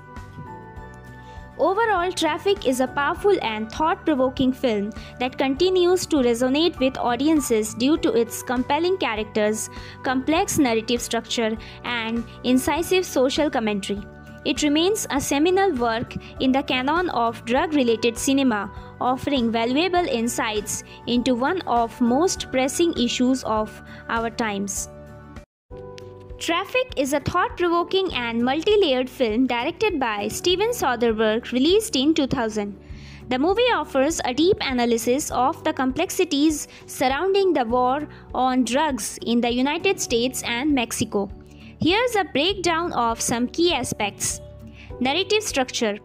Speaker 1: Overall, Traffic is a powerful and thought provoking film that continues to resonate with audiences due to its compelling characters, complex narrative structure, and incisive social commentary. It remains a seminal work in the canon of drug related cinema, offering valuable insights into one of most pressing issues of our times. Traffic is a thought provoking and multi layered film directed by Steven Soderbergh, released in 2000. The movie offers a deep analysis of the complexities surrounding the war on drugs in the United States and Mexico. Here's a breakdown of some key aspects. Narrative structure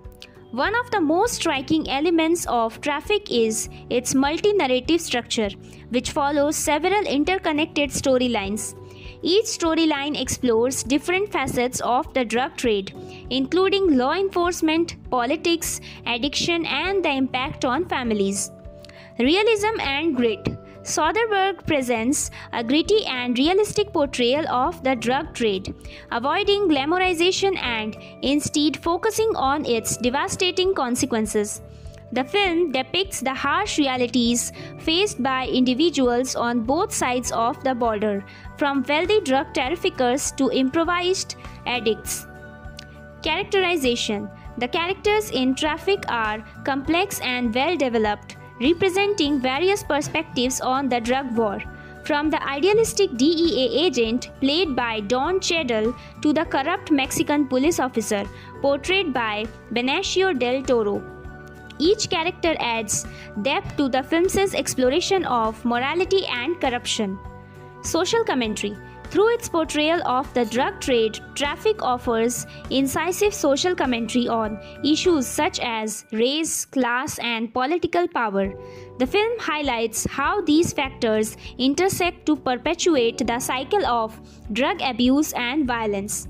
Speaker 1: one of the most striking elements of Traffic is its multi narrative structure, which follows several interconnected storylines. Each storyline explores different facets of the drug trade, including law enforcement, politics, addiction, and the impact on families. Realism and grit. Soderbergh presents a gritty and realistic portrayal of the drug trade, avoiding glamorization and instead focusing on its devastating consequences. The film depicts the harsh realities faced by individuals on both sides of the border, from wealthy drug traffickers to improvised addicts. Characterization The characters in Traffic are complex and well developed, representing various perspectives on the drug war. From the idealistic DEA agent played by Don Cheadle to the corrupt Mexican police officer portrayed by Benicio del Toro. Each character adds depth to the film's exploration of morality and corruption. Social commentary through its portrayal of the drug trade, Traffic offers incisive social commentary on issues such as race, class, and political power. The film highlights how these factors intersect to perpetuate the cycle of drug abuse and violence.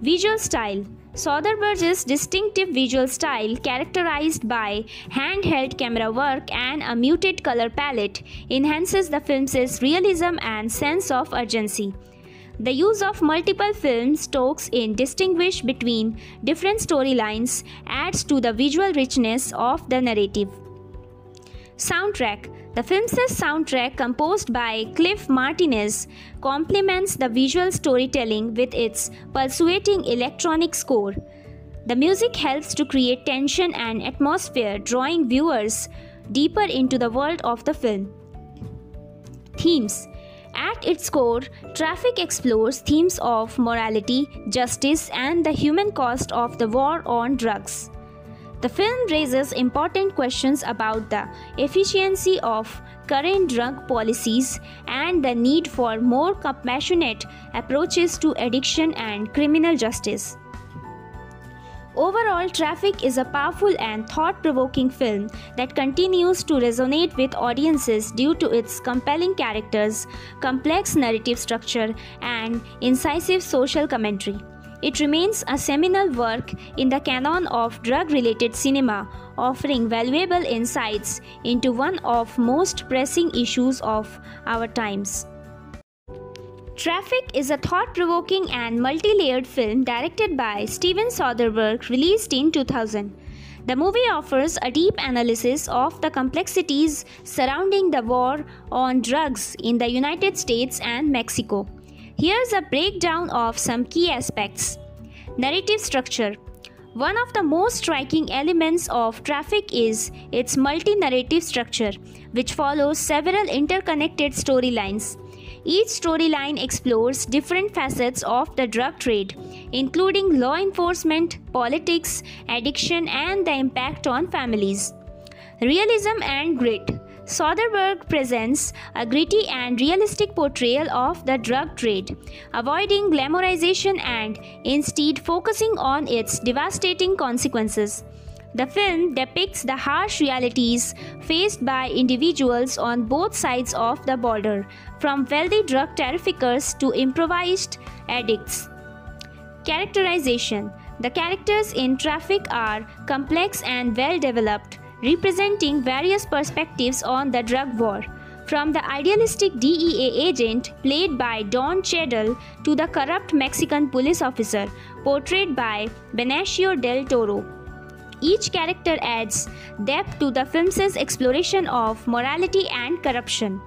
Speaker 1: Visual style Soderbergh's distinctive visual style, characterized by handheld camera work and a muted color palette, enhances the film's realism and sense of urgency. The use of multiple film stocks in distinguish between different storylines adds to the visual richness of the narrative. Soundtrack The film's soundtrack, composed by Cliff Martinez, complements the visual storytelling with its pulsating electronic score. The music helps to create tension and atmosphere, drawing viewers deeper into the world of the film. Themes At its core, Traffic explores themes of morality, justice, and the human cost of the war on drugs. The film raises important questions about the efficiency of current drug policies and the need for more compassionate approaches to addiction and criminal justice. Overall, Traffic is a powerful and thought provoking film that continues to resonate with audiences due to its compelling characters, complex narrative structure, and incisive social commentary. It remains a seminal work in the canon of drug related cinema, offering valuable insights into one of most pressing issues of our times. Traffic is a thought provoking and multi layered film directed by Steven Soderbergh, released in 2000. The movie offers a deep analysis of the complexities surrounding the war on drugs in the United States and Mexico. Here's a breakdown of some key aspects. Narrative structure One of the most striking elements of Traffic is its multi narrative structure, which follows several interconnected storylines. Each storyline explores different facets of the drug trade, including law enforcement, politics, addiction, and the impact on families. Realism and grit. Soderbergh presents a gritty and realistic portrayal of the drug trade, avoiding glamorization and instead focusing on its devastating consequences. The film depicts the harsh realities faced by individuals on both sides of the border, from wealthy drug traffickers to improvised addicts. Characterization The characters in Traffic are complex and well developed, representing various perspectives on the drug war. From the idealistic DEA agent played by Don Cheadle to the corrupt Mexican police officer portrayed by Benicio del Toro. Each character adds depth to the film's exploration of morality and corruption.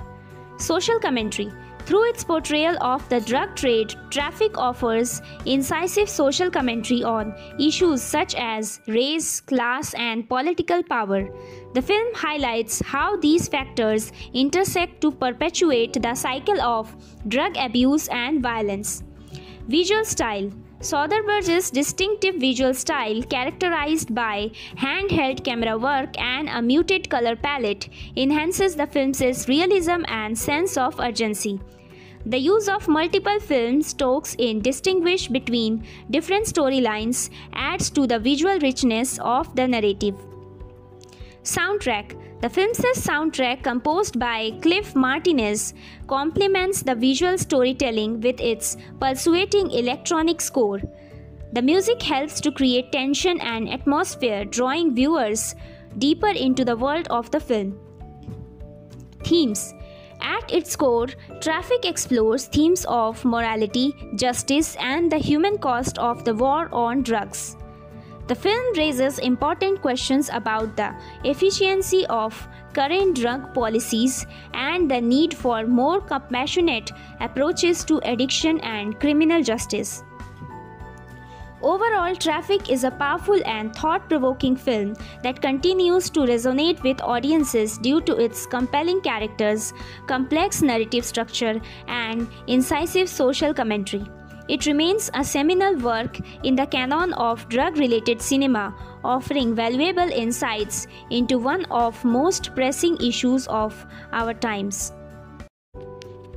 Speaker 1: Social commentary through its portrayal of the drug trade, Traffic offers incisive social commentary on issues such as race, class, and political power. The film highlights how these factors intersect to perpetuate the cycle of drug abuse and violence. Visual style Soderbergh's distinctive visual style, characterized by handheld camera work and a muted color palette, enhances the film's realism and sense of urgency. The use of multiple film stocks in distinguish between different storylines adds to the visual richness of the narrative. Soundtrack The film's soundtrack, composed by Cliff Martinez, complements the visual storytelling with its pulsating electronic score. The music helps to create tension and atmosphere, drawing viewers deeper into the world of the film. Themes At its core, Traffic explores themes of morality, justice, and the human cost of the war on drugs. The film raises important questions about the efficiency of current drug policies and the need for more compassionate approaches to addiction and criminal justice. Overall, Traffic is a powerful and thought provoking film that continues to resonate with audiences due to its compelling characters, complex narrative structure, and incisive social commentary. It remains a seminal work in the canon of drug related cinema, offering valuable insights into one of most pressing issues of our times.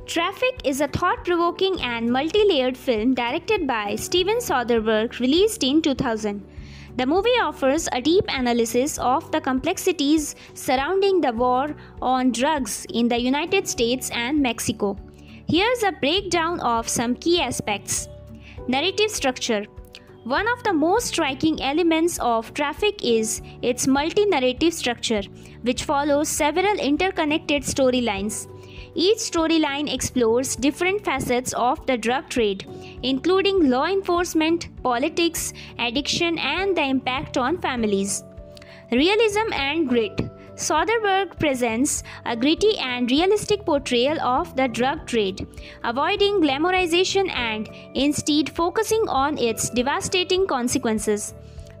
Speaker 1: Traffic is a thought provoking and multi layered film directed by Steven Soderbergh, released in 2000. The movie offers a deep analysis of the complexities surrounding the war on drugs in the United States and Mexico. Here's a breakdown of some key aspects. Narrative structure One of the most striking elements of Traffic is its multi narrative structure, which follows several interconnected storylines. Each storyline explores different facets of the drug trade, including law enforcement, politics, addiction, and the impact on families. Realism and grit Soderbergh presents a gritty and realistic portrayal of the drug trade, avoiding glamorization and instead focusing on its devastating consequences.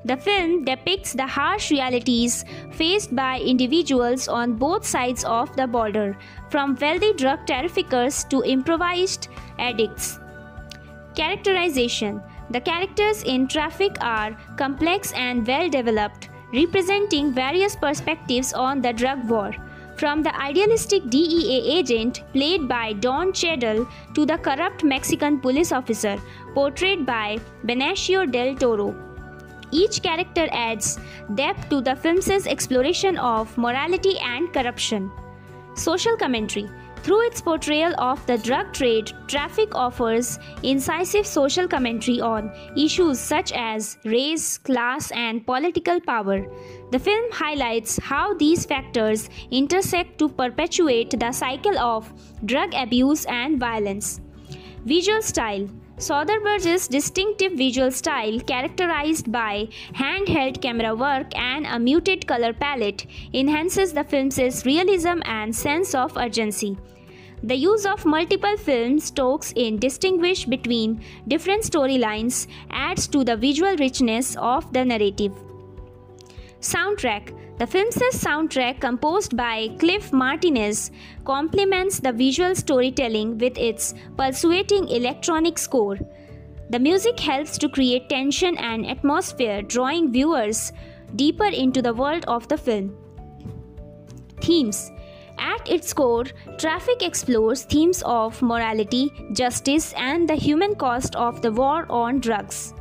Speaker 1: The film depicts the harsh realities faced by individuals on both sides of the border, from wealthy drug traffickers to improvised addicts. Characterization The characters in Traffic are complex and well developed representing various perspectives on the drug war. From the idealistic DEA agent played by Don Cheadle to the corrupt Mexican police officer portrayed by Benicio del Toro. Each character adds depth to the film's exploration of morality and corruption. Social commentary through its portrayal of the drug trade, Traffic offers incisive social commentary on issues such as race, class, and political power. The film highlights how these factors intersect to perpetuate the cycle of drug abuse and violence. Visual style Soderbergh's distinctive visual style, characterized by handheld camera work and a muted color palette, enhances the film's realism and sense of urgency. The use of multiple film stocks in distinguish between different storylines adds to the visual richness of the narrative. Soundtrack The film's soundtrack, composed by Cliff Martinez, complements the visual storytelling with its pulsating electronic score. The music helps to create tension and atmosphere, drawing viewers deeper into the world of the film. Themes at its core, Traffic explores themes of morality, justice, and the human cost of the war on drugs.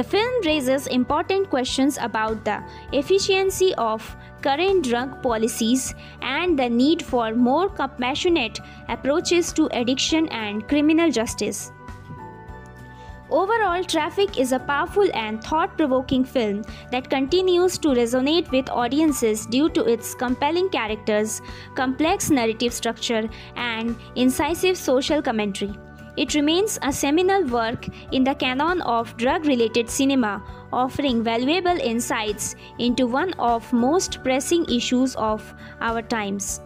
Speaker 1: The film raises important questions about the efficiency of current drug policies and the need for more compassionate approaches to addiction and criminal justice. Overall, Traffic is a powerful and thought provoking film that continues to resonate with audiences due to its compelling characters, complex narrative structure, and incisive social commentary. It remains a seminal work in the canon of drug related cinema, offering valuable insights into one of most pressing issues of our times.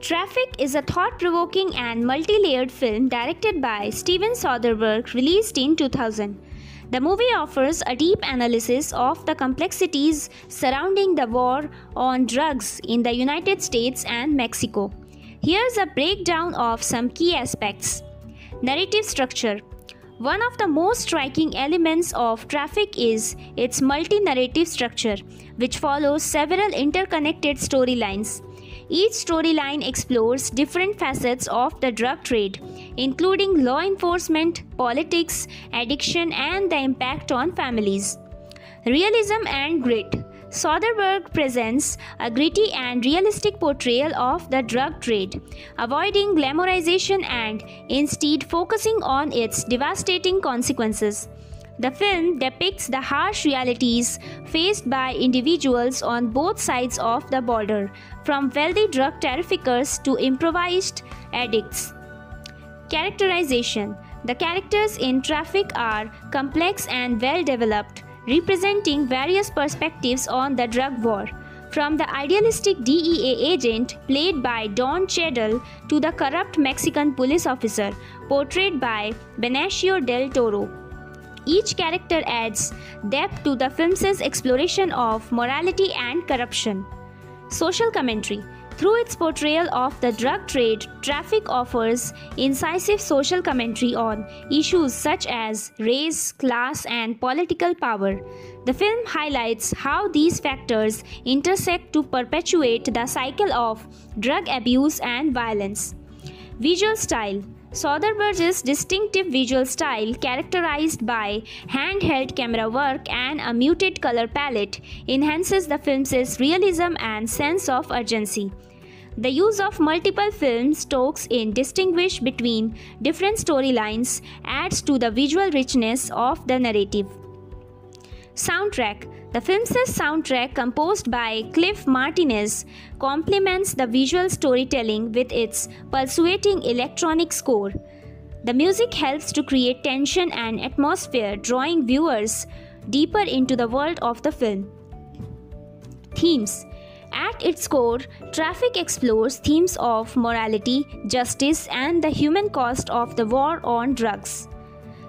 Speaker 1: Traffic is a thought provoking and multi layered film directed by Steven Soderbergh, released in 2000. The movie offers a deep analysis of the complexities surrounding the war on drugs in the United States and Mexico. Here's a breakdown of some key aspects. Narrative structure one of the most striking elements of Traffic is its multi narrative structure, which follows several interconnected storylines. Each storyline explores different facets of the drug trade, including law enforcement, politics, addiction, and the impact on families. Realism and grit. Soderbergh presents a gritty and realistic portrayal of the drug trade, avoiding glamorization and instead focusing on its devastating consequences. The film depicts the harsh realities faced by individuals on both sides of the border, from wealthy drug traffickers to improvised addicts. Characterization The characters in Traffic are complex and well developed, representing various perspectives on the drug war. From the idealistic DEA agent played by Don Cheadle to the corrupt Mexican police officer portrayed by Benicio del Toro. Each character adds depth to the film's exploration of morality and corruption. Social commentary through its portrayal of the drug trade, Traffic offers incisive social commentary on issues such as race, class, and political power. The film highlights how these factors intersect to perpetuate the cycle of drug abuse and violence. Visual style Soderbergh's distinctive visual style, characterized by handheld camera work and a muted color palette, enhances the film's realism and sense of urgency. The use of multiple film stocks in distinguish between different storylines adds to the visual richness of the narrative. Soundtrack The film's soundtrack, composed by Cliff Martinez, complements the visual storytelling with its pulsating electronic score. The music helps to create tension and atmosphere, drawing viewers deeper into the world of the film. Themes At its core, Traffic explores themes of morality, justice, and the human cost of the war on drugs.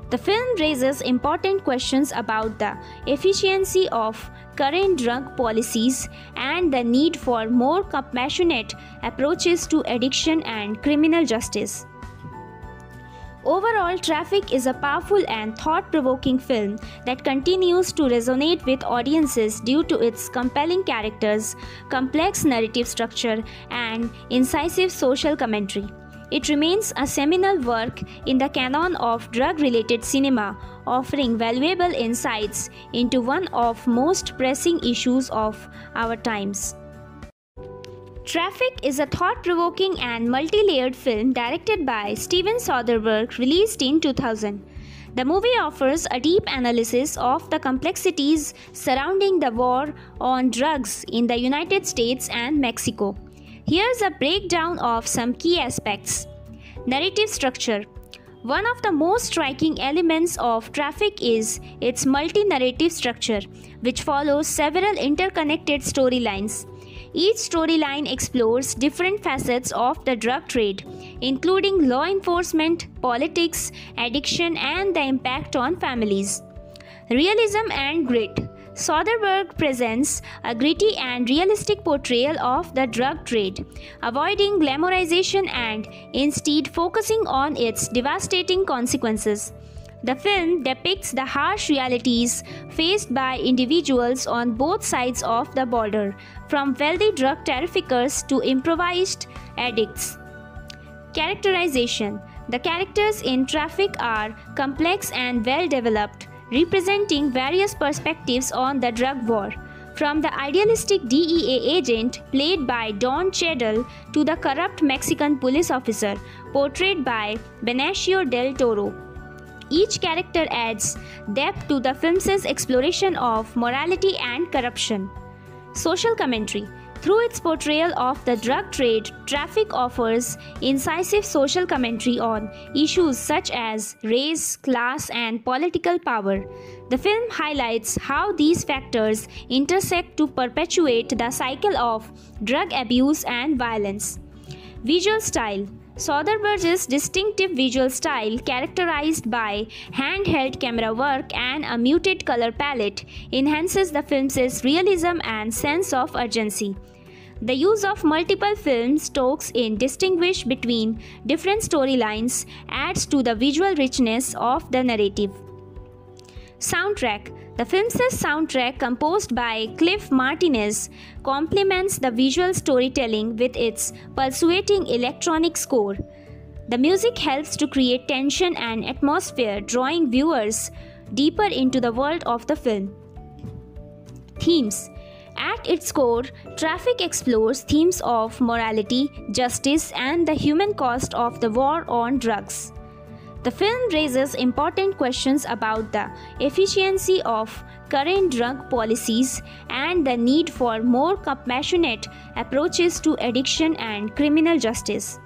Speaker 1: The film raises important questions about the efficiency of current drug policies and the need for more compassionate approaches to addiction and criminal justice. Overall, Traffic is a powerful and thought provoking film that continues to resonate with audiences due to its compelling characters, complex narrative structure, and incisive social commentary. It remains a seminal work in the canon of drug related cinema, offering valuable insights into one of most pressing issues of our times. Traffic is a thought provoking and multi layered film directed by Steven Soderbergh, released in 2000. The movie offers a deep analysis of the complexities surrounding the war on drugs in the United States and Mexico. Here's a breakdown of some key aspects. Narrative structure One of the most striking elements of Traffic is its multi narrative structure, which follows several interconnected storylines. Each storyline explores different facets of the drug trade, including law enforcement, politics, addiction, and the impact on families. Realism and grit. Soderbergh presents a gritty and realistic portrayal of the drug trade, avoiding glamorization and instead focusing on its devastating consequences. The film depicts the harsh realities faced by individuals on both sides of the border, from wealthy drug traffickers to improvised addicts. Characterization The characters in Traffic are complex and well developed, representing various perspectives on the drug war. From the idealistic DEA agent played by Don Cheadle to the corrupt Mexican police officer portrayed by Benicio del Toro. Each character adds depth to the film's exploration of morality and corruption. Social commentary through its portrayal of the drug trade, Traffic offers incisive social commentary on issues such as race, class, and political power. The film highlights how these factors intersect to perpetuate the cycle of drug abuse and violence. Visual style Soderbergh's distinctive visual style, characterized by handheld camera work and a muted color palette, enhances the film's realism and sense of urgency. The use of multiple film stocks in distinguish between different storylines adds to the visual richness of the narrative. Soundtrack The film's soundtrack, composed by Cliff Martinez, complements the visual storytelling with its pulsating electronic score. The music helps to create tension and atmosphere, drawing viewers deeper into the world of the film. Themes At its core, Traffic explores themes of morality, justice, and the human cost of the war on drugs. The film raises important questions about the efficiency of current drug policies and the need for more compassionate approaches to addiction and criminal justice.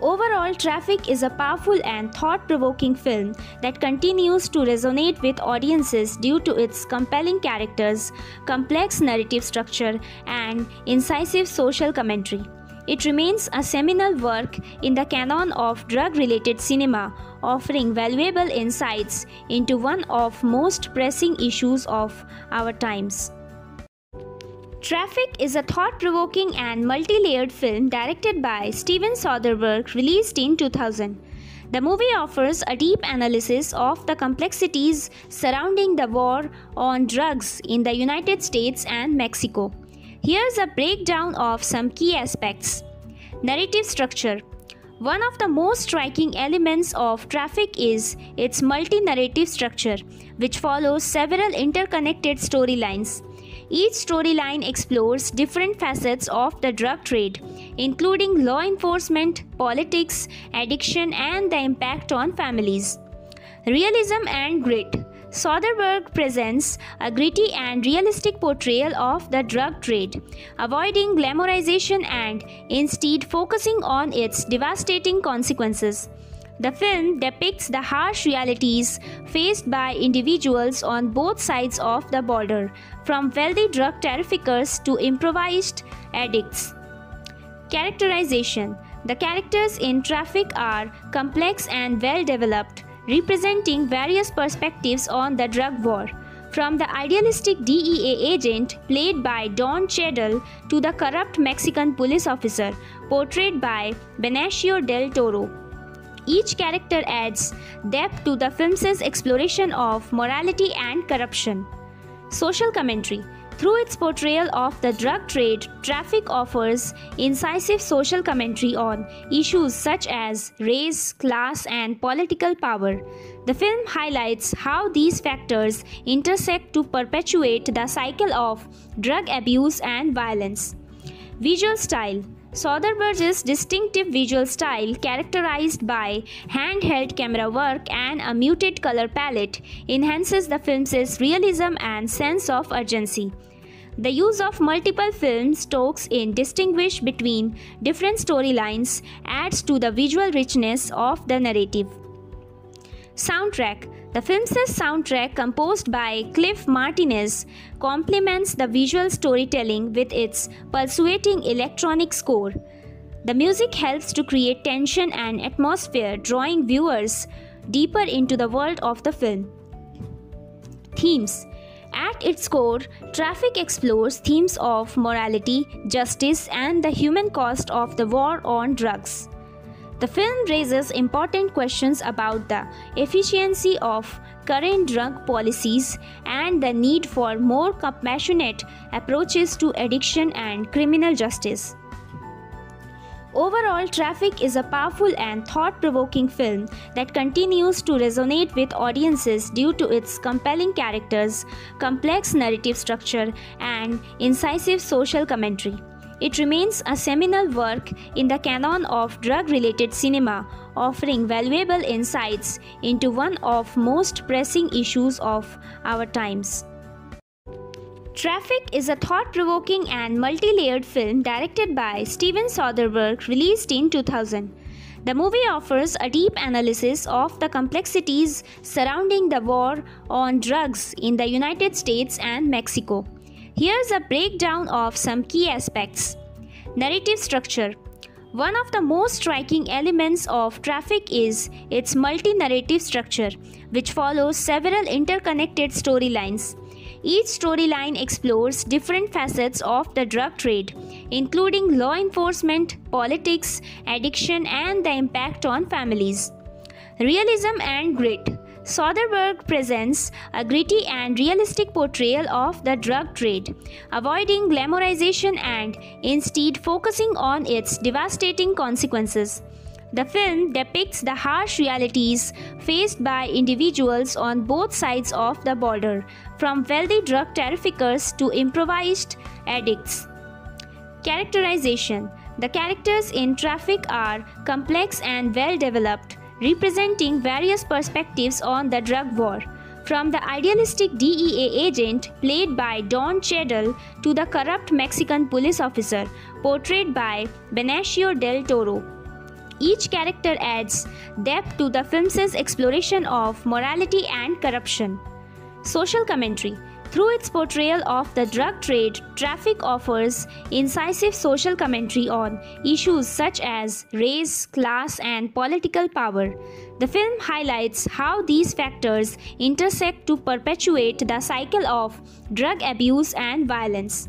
Speaker 1: Overall, Traffic is a powerful and thought provoking film that continues to resonate with audiences due to its compelling characters, complex narrative structure, and incisive social commentary. It remains a seminal work in the canon of drug related cinema, offering valuable insights into one of most pressing issues of our times. Traffic is a thought provoking and multi layered film directed by Steven Soderbergh, released in 2000. The movie offers a deep analysis of the complexities surrounding the war on drugs in the United States and Mexico. Here's a breakdown of some key aspects. Narrative structure One of the most striking elements of Traffic is its multi narrative structure, which follows several interconnected storylines. Each storyline explores different facets of the drug trade, including law enforcement, politics, addiction, and the impact on families. Realism and grit Soderbergh presents a gritty and realistic portrayal of the drug trade, avoiding glamorization and instead focusing on its devastating consequences. The film depicts the harsh realities faced by individuals on both sides of the border, from wealthy drug traffickers to improvised addicts. Characterization The characters in Traffic are complex and well developed representing various perspectives on the drug war. From the idealistic DEA agent played by Don Cheadle to the corrupt Mexican police officer portrayed by Benicio del Toro. Each character adds depth to the film's exploration of morality and corruption. Social commentary Through its portrayal of the drug trade, Traffic offers incisive social commentary on issues such as race, class, and political power. The film highlights how these factors intersect to perpetuate the cycle of drug abuse and violence. Visual style Soderbergh's distinctive visual style, characterized by handheld camera work and a muted color palette, enhances the film's realism and sense of urgency. The use of multiple film stocks in distinguish between different storylines adds to the visual richness of the narrative. Soundtrack The film's soundtrack, composed by Cliff Martinez, complements the visual storytelling with its pulsating electronic score. The music helps to create tension and atmosphere, drawing viewers deeper into the world of the film. Themes at its core, Traffic explores themes of morality, justice, and the human cost of the war on drugs. The film raises important questions about the efficiency of current drug policies and the need for more compassionate approaches to addiction and criminal justice. Overall, Traffic is a powerful and thought provoking film that continues to resonate with audiences due to its compelling characters, complex narrative structure, and incisive social commentary. It remains a seminal work in the canon of drug related cinema, offering valuable insights into one of most pressing issues of our times. Traffic is a thought provoking and multi layered film directed by Steven Soderbergh, released in 2000. The movie offers a deep analysis of the complexities surrounding the war on drugs in the United States and Mexico. Here's a breakdown of some key aspects. Narrative structure one of the most striking elements of Traffic is its multi narrative structure, which follows several interconnected storylines. Each storyline explores different facets of the drug trade, including law enforcement, politics, addiction, and the impact on families. Realism and grit. Soderbergh presents a gritty and realistic portrayal of the drug trade, avoiding glamorization and instead focusing on its devastating consequences. The film depicts the harsh realities faced by individuals on both sides of the border, from wealthy drug traffickers to improvised addicts. Characterization The characters in Traffic are complex and well developed, representing various perspectives on the drug war. From the idealistic DEA agent played by Don Cheadle to the corrupt Mexican police officer portrayed by Benicio del Toro. Each character adds depth to the film's exploration of morality and corruption. Social commentary through its portrayal of the drug trade, Traffic offers incisive social commentary on issues such as race, class, and political power. The film highlights how these factors intersect to perpetuate the cycle of drug abuse and violence.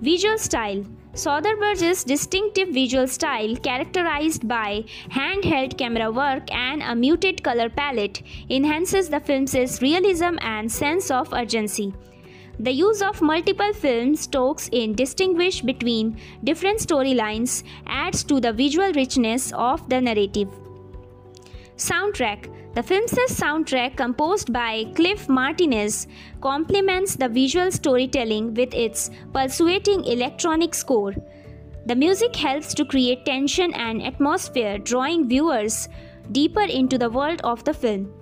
Speaker 1: Visual style Soderbergh's distinctive visual style, characterized by handheld camera work and a muted color palette, enhances the film's realism and sense of urgency. The use of multiple film stocks in distinguish between different storylines adds to the visual richness of the narrative. Soundtrack The film's soundtrack, composed by Cliff Martinez, complements the visual storytelling with its pulsating electronic score. The music helps to create tension and atmosphere, drawing viewers deeper into the world of the film.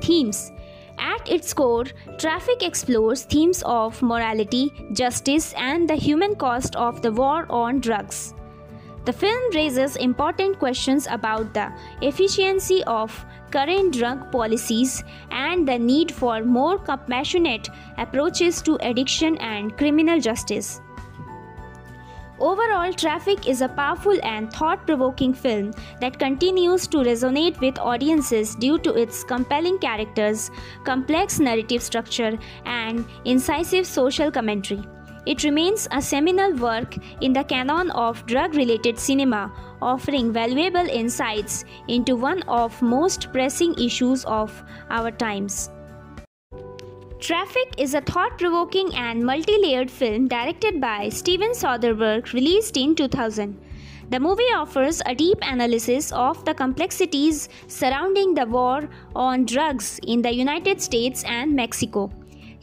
Speaker 1: Themes At its core, Traffic explores themes of morality, justice, and the human cost of the war on drugs. The film raises important questions about the efficiency of current drug policies and the need for more compassionate approaches to addiction and criminal justice. Overall, Traffic is a powerful and thought provoking film that continues to resonate with audiences due to its compelling characters, complex narrative structure, and incisive social commentary. It remains a seminal work in the canon of drug related cinema, offering valuable insights into one of most pressing issues of our times. Traffic is a thought provoking and multi layered film directed by Steven Soderbergh, released in 2000. The movie offers a deep analysis of the complexities surrounding the war on drugs in the United States and Mexico.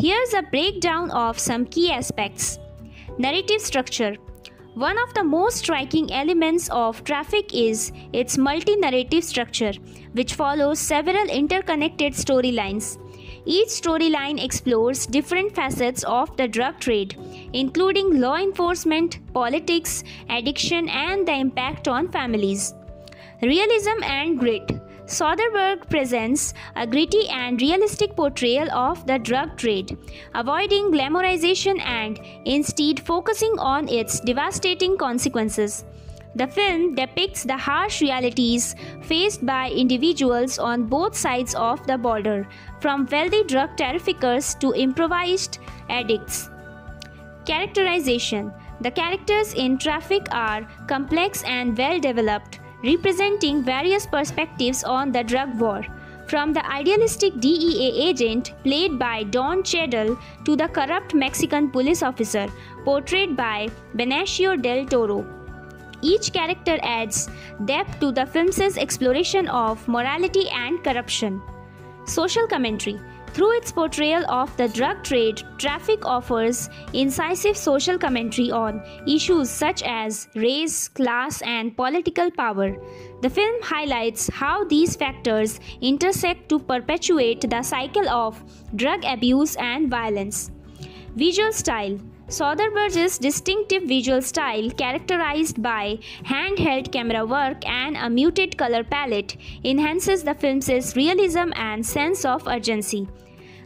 Speaker 1: Here's a breakdown of some key aspects. Narrative structure One of the most striking elements of Traffic is its multi narrative structure, which follows several interconnected storylines. Each storyline explores different facets of the drug trade, including law enforcement, politics, addiction, and the impact on families. Realism and grit. Soderbergh presents a gritty and realistic portrayal of the drug trade, avoiding glamorization and instead focusing on its devastating consequences. The film depicts the harsh realities faced by individuals on both sides of the border, from wealthy drug traffickers to improvised addicts. Characterization The characters in Traffic are complex and well developed, representing various perspectives on the drug war. From the idealistic DEA agent played by Don Cheadle to the corrupt Mexican police officer portrayed by Benicio del Toro. Each character adds depth to the film's exploration of morality and corruption. Social commentary through its portrayal of the drug trade, Traffic offers incisive social commentary on issues such as race, class, and political power. The film highlights how these factors intersect to perpetuate the cycle of drug abuse and violence. Visual style Soderbergh's distinctive visual style, characterized by handheld camera work and a muted color palette, enhances the film's realism and sense of urgency.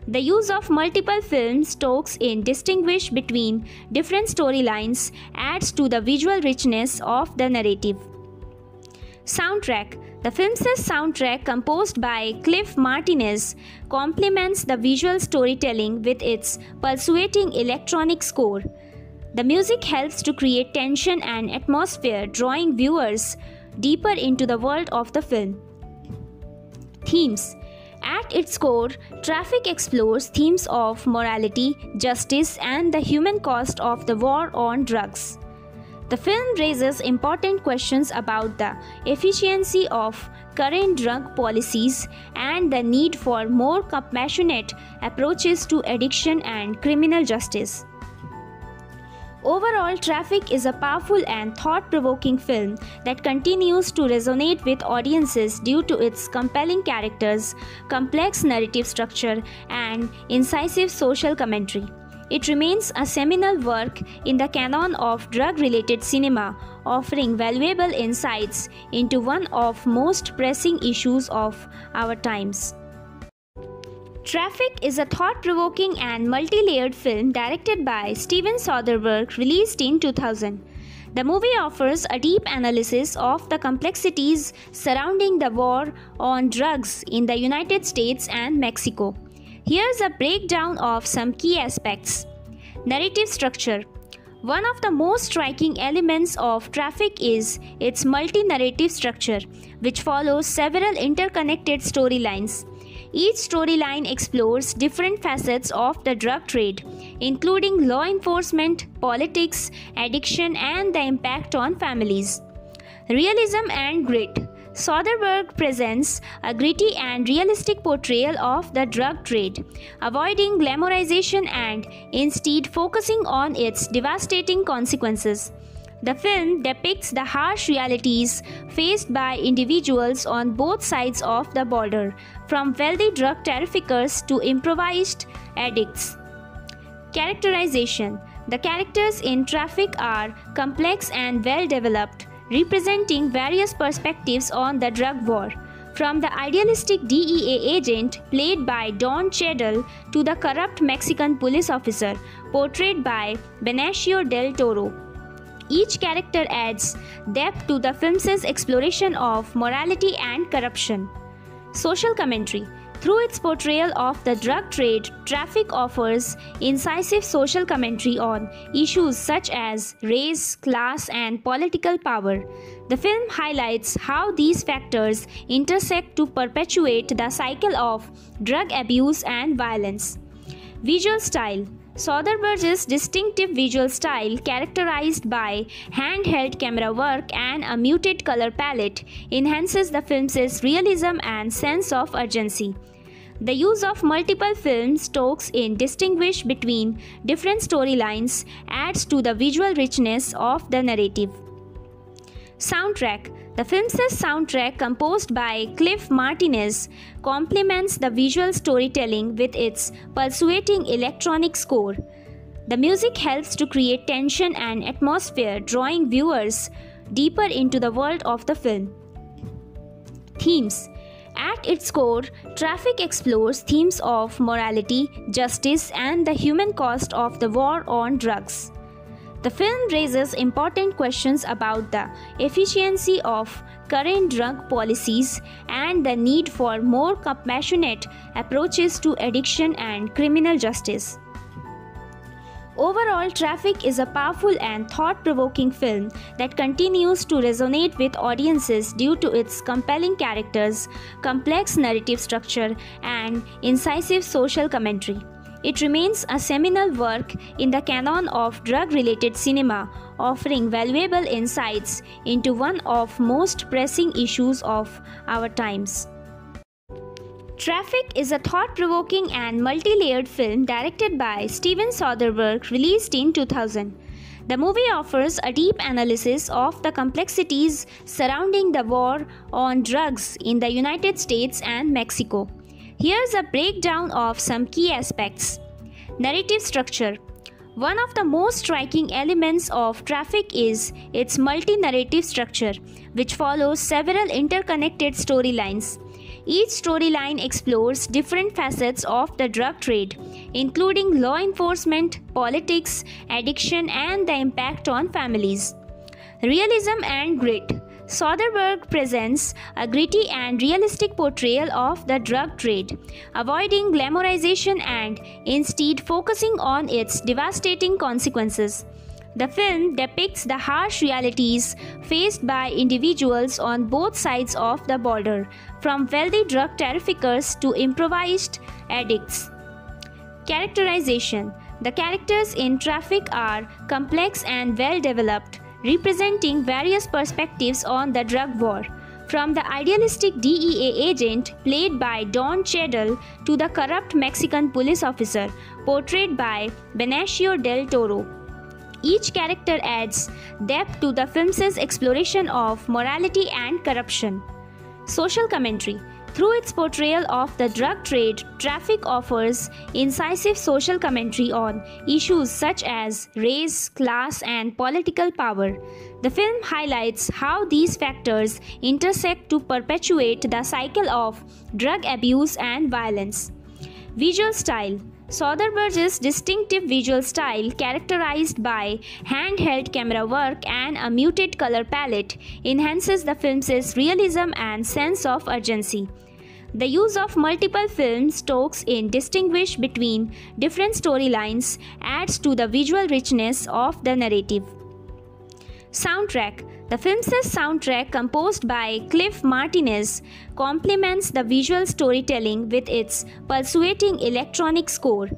Speaker 1: The use of multiple film stocks in distinguish between different storylines adds to the visual richness of the narrative. Soundtrack The film's soundtrack, composed by Cliff Martinez, complements the visual storytelling with its pulsating electronic score. The music helps to create tension and atmosphere, drawing viewers deeper into the world of the film. Themes At its core, Traffic explores themes of morality, justice, and the human cost of the war on drugs. The film raises important questions about the efficiency of current drug policies and the need for more compassionate approaches to addiction and criminal justice. Overall, Traffic is a powerful and thought provoking film that continues to resonate with audiences due to its compelling characters, complex narrative structure, and incisive social commentary. It remains a seminal work in the canon of drug-related cinema, offering valuable insights into one of most pressing issues of our times. Traffic is a thought-provoking and multi-layered film directed by Steven Soderbergh released in 2000. The movie offers a deep analysis of the complexities surrounding the war on drugs in the United States and Mexico. Here's a breakdown of some key aspects. Narrative structure One of the most striking elements of Traffic is its multi narrative structure, which follows several interconnected storylines. Each storyline explores different facets of the drug trade, including law enforcement, politics, addiction, and the impact on families. Realism and grit Soderbergh presents a gritty and realistic portrayal of the drug trade, avoiding glamorization and instead focusing on its devastating consequences. The film depicts the harsh realities faced by individuals on both sides of the border, from wealthy drug traffickers to improvised addicts. Characterization The characters in Traffic are complex and well developed representing various perspectives on the drug war. From the idealistic DEA agent played by Don Cheadle to the corrupt Mexican police officer portrayed by Benicio del Toro. Each character adds depth to the film's exploration of morality and corruption. Social commentary through its portrayal of the drug trade, Traffic offers incisive social commentary on issues such as race, class, and political power. The film highlights how these factors intersect to perpetuate the cycle of drug abuse and violence. Visual style Soderbergh's distinctive visual style, characterized by handheld camera work and a muted color palette, enhances the film's realism and sense of urgency. The use of multiple film stocks in distinguish between different storylines adds to the visual richness of the narrative. Soundtrack The film's soundtrack, composed by Cliff Martinez, complements the visual storytelling with its pulsating electronic score. The music helps to create tension and atmosphere, drawing viewers deeper into the world of the film. Themes at its core, Traffic explores themes of morality, justice, and the human cost of the war on drugs. The film raises important questions about the efficiency of current drug policies and the need for more compassionate approaches to addiction and criminal justice. Overall, Traffic is a powerful and thought provoking film that continues to resonate with audiences due to its compelling characters, complex narrative structure, and incisive social commentary. It remains a seminal work in the canon of drug related cinema, offering valuable insights into one of most pressing issues of our times. Traffic is a thought provoking and multi layered film directed by Steven Soderbergh, released in 2000. The movie offers a deep analysis of the complexities surrounding the war on drugs in the United States and Mexico. Here's a breakdown of some key aspects. Narrative structure one of the most striking elements of Traffic is its multi narrative structure, which follows several interconnected storylines. Each storyline explores different facets of the drug trade, including law enforcement, politics, addiction, and the impact on families. Realism and grit. Soderbergh presents a gritty and realistic portrayal of the drug trade, avoiding glamorization and instead focusing on its devastating consequences. The film depicts the harsh realities faced by individuals on both sides of the border, from wealthy drug traffickers to improvised addicts. Characterization The characters in Traffic are complex and well developed, representing various perspectives on the drug war. From the idealistic DEA agent played by Don Cheadle to the corrupt Mexican police officer portrayed by Benicio del Toro. Each character adds depth to the film's exploration of morality and corruption. Social commentary through its portrayal of the drug trade, Traffic offers incisive social commentary on issues such as race, class, and political power. The film highlights how these factors intersect to perpetuate the cycle of drug abuse and violence. Visual style Soderbergh's distinctive visual style, characterized by handheld camera work and a muted color palette, enhances the film's realism and sense of urgency. The use of multiple film stocks in distinguish between different storylines adds to the visual richness of the narrative. Soundtrack The film's soundtrack, composed by Cliff Martinez, complements the visual storytelling with its pulsating electronic score.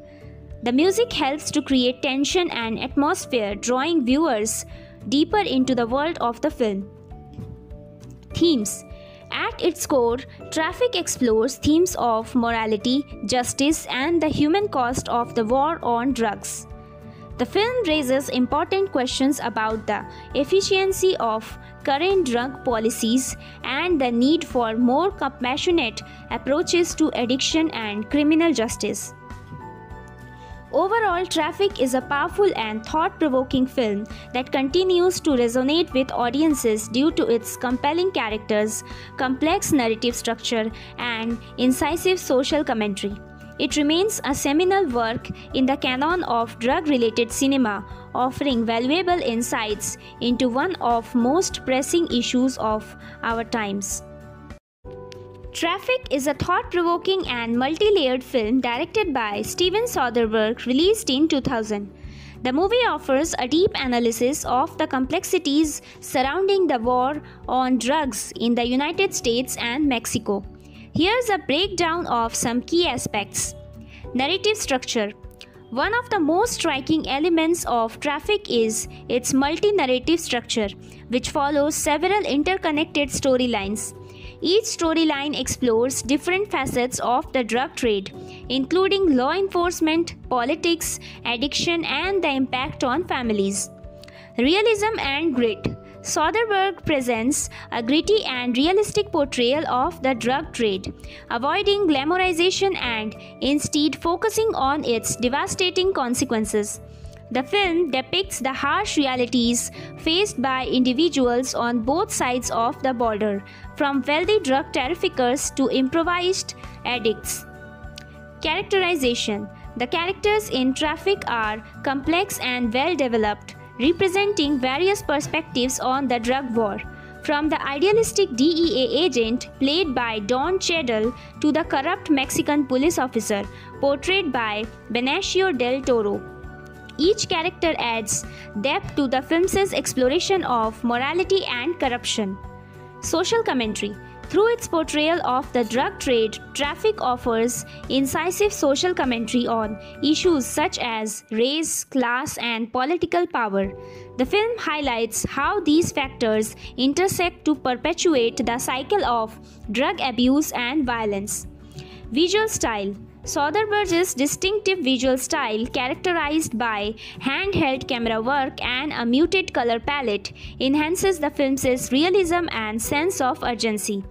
Speaker 1: The music helps to create tension and atmosphere, drawing viewers deeper into the world of the film. Themes At its core, Traffic explores themes of morality, justice, and the human cost of the war on drugs. The film raises important questions about the efficiency of current drug policies and the need for more compassionate approaches to addiction and criminal justice. Overall, Traffic is a powerful and thought provoking film that continues to resonate with audiences due to its compelling characters, complex narrative structure, and incisive social commentary. It remains a seminal work in the canon of drug related cinema, offering valuable insights into one of most pressing issues of our times. Traffic is a thought provoking and multi layered film directed by Steven Soderbergh, released in 2000. The movie offers a deep analysis of the complexities surrounding the war on drugs in the United States and Mexico. Here's a breakdown of some key aspects. Narrative structure One of the most striking elements of Traffic is its multi narrative structure, which follows several interconnected storylines. Each storyline explores different facets of the drug trade, including law enforcement, politics, addiction, and the impact on families. Realism and grit. Soderbergh presents a gritty and realistic portrayal of the drug trade, avoiding glamorization and instead focusing on its devastating consequences. The film depicts the harsh realities faced by individuals on both sides of the border, from wealthy drug traffickers to improvised addicts. Characterization The characters in Traffic are complex and well developed, representing various perspectives on the drug war. From the idealistic DEA agent played by Don Cheadle to the corrupt Mexican police officer portrayed by Benicio del Toro. Each character adds depth to the film's exploration of morality and corruption. Social commentary. Through its portrayal of the drug trade, Traffic offers incisive social commentary on issues such as race, class, and political power. The film highlights how these factors intersect to perpetuate the cycle of drug abuse and violence. Visual style Soderbergh's distinctive visual style, characterized by handheld camera work and a muted color palette, enhances the film's realism and sense of urgency.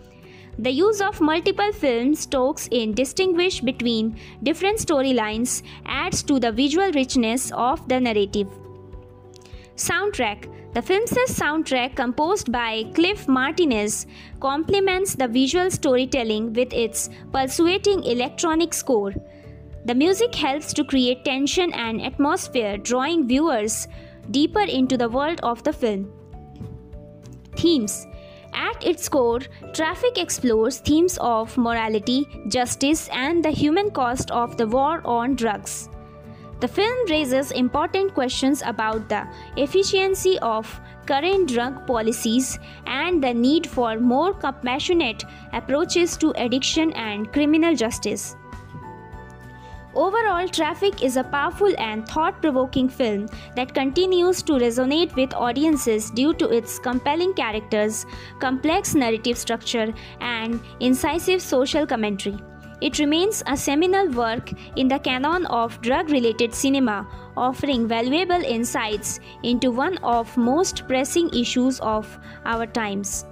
Speaker 1: The use of multiple film stocks in distinguish between different storylines adds to the visual richness of the narrative. Soundtrack The film's soundtrack, composed by Cliff Martinez, complements the visual storytelling with its pulsating electronic score. The music helps to create tension and atmosphere, drawing viewers deeper into the world of the film. Themes At its core, Traffic explores themes of morality, justice, and the human cost of the war on drugs. The film raises important questions about the efficiency of current drug policies and the need for more compassionate approaches to addiction and criminal justice. Overall, Traffic is a powerful and thought provoking film that continues to resonate with audiences due to its compelling characters, complex narrative structure, and incisive social commentary. It remains a seminal work in the canon of drug related cinema, offering valuable insights into one of most pressing issues of our times.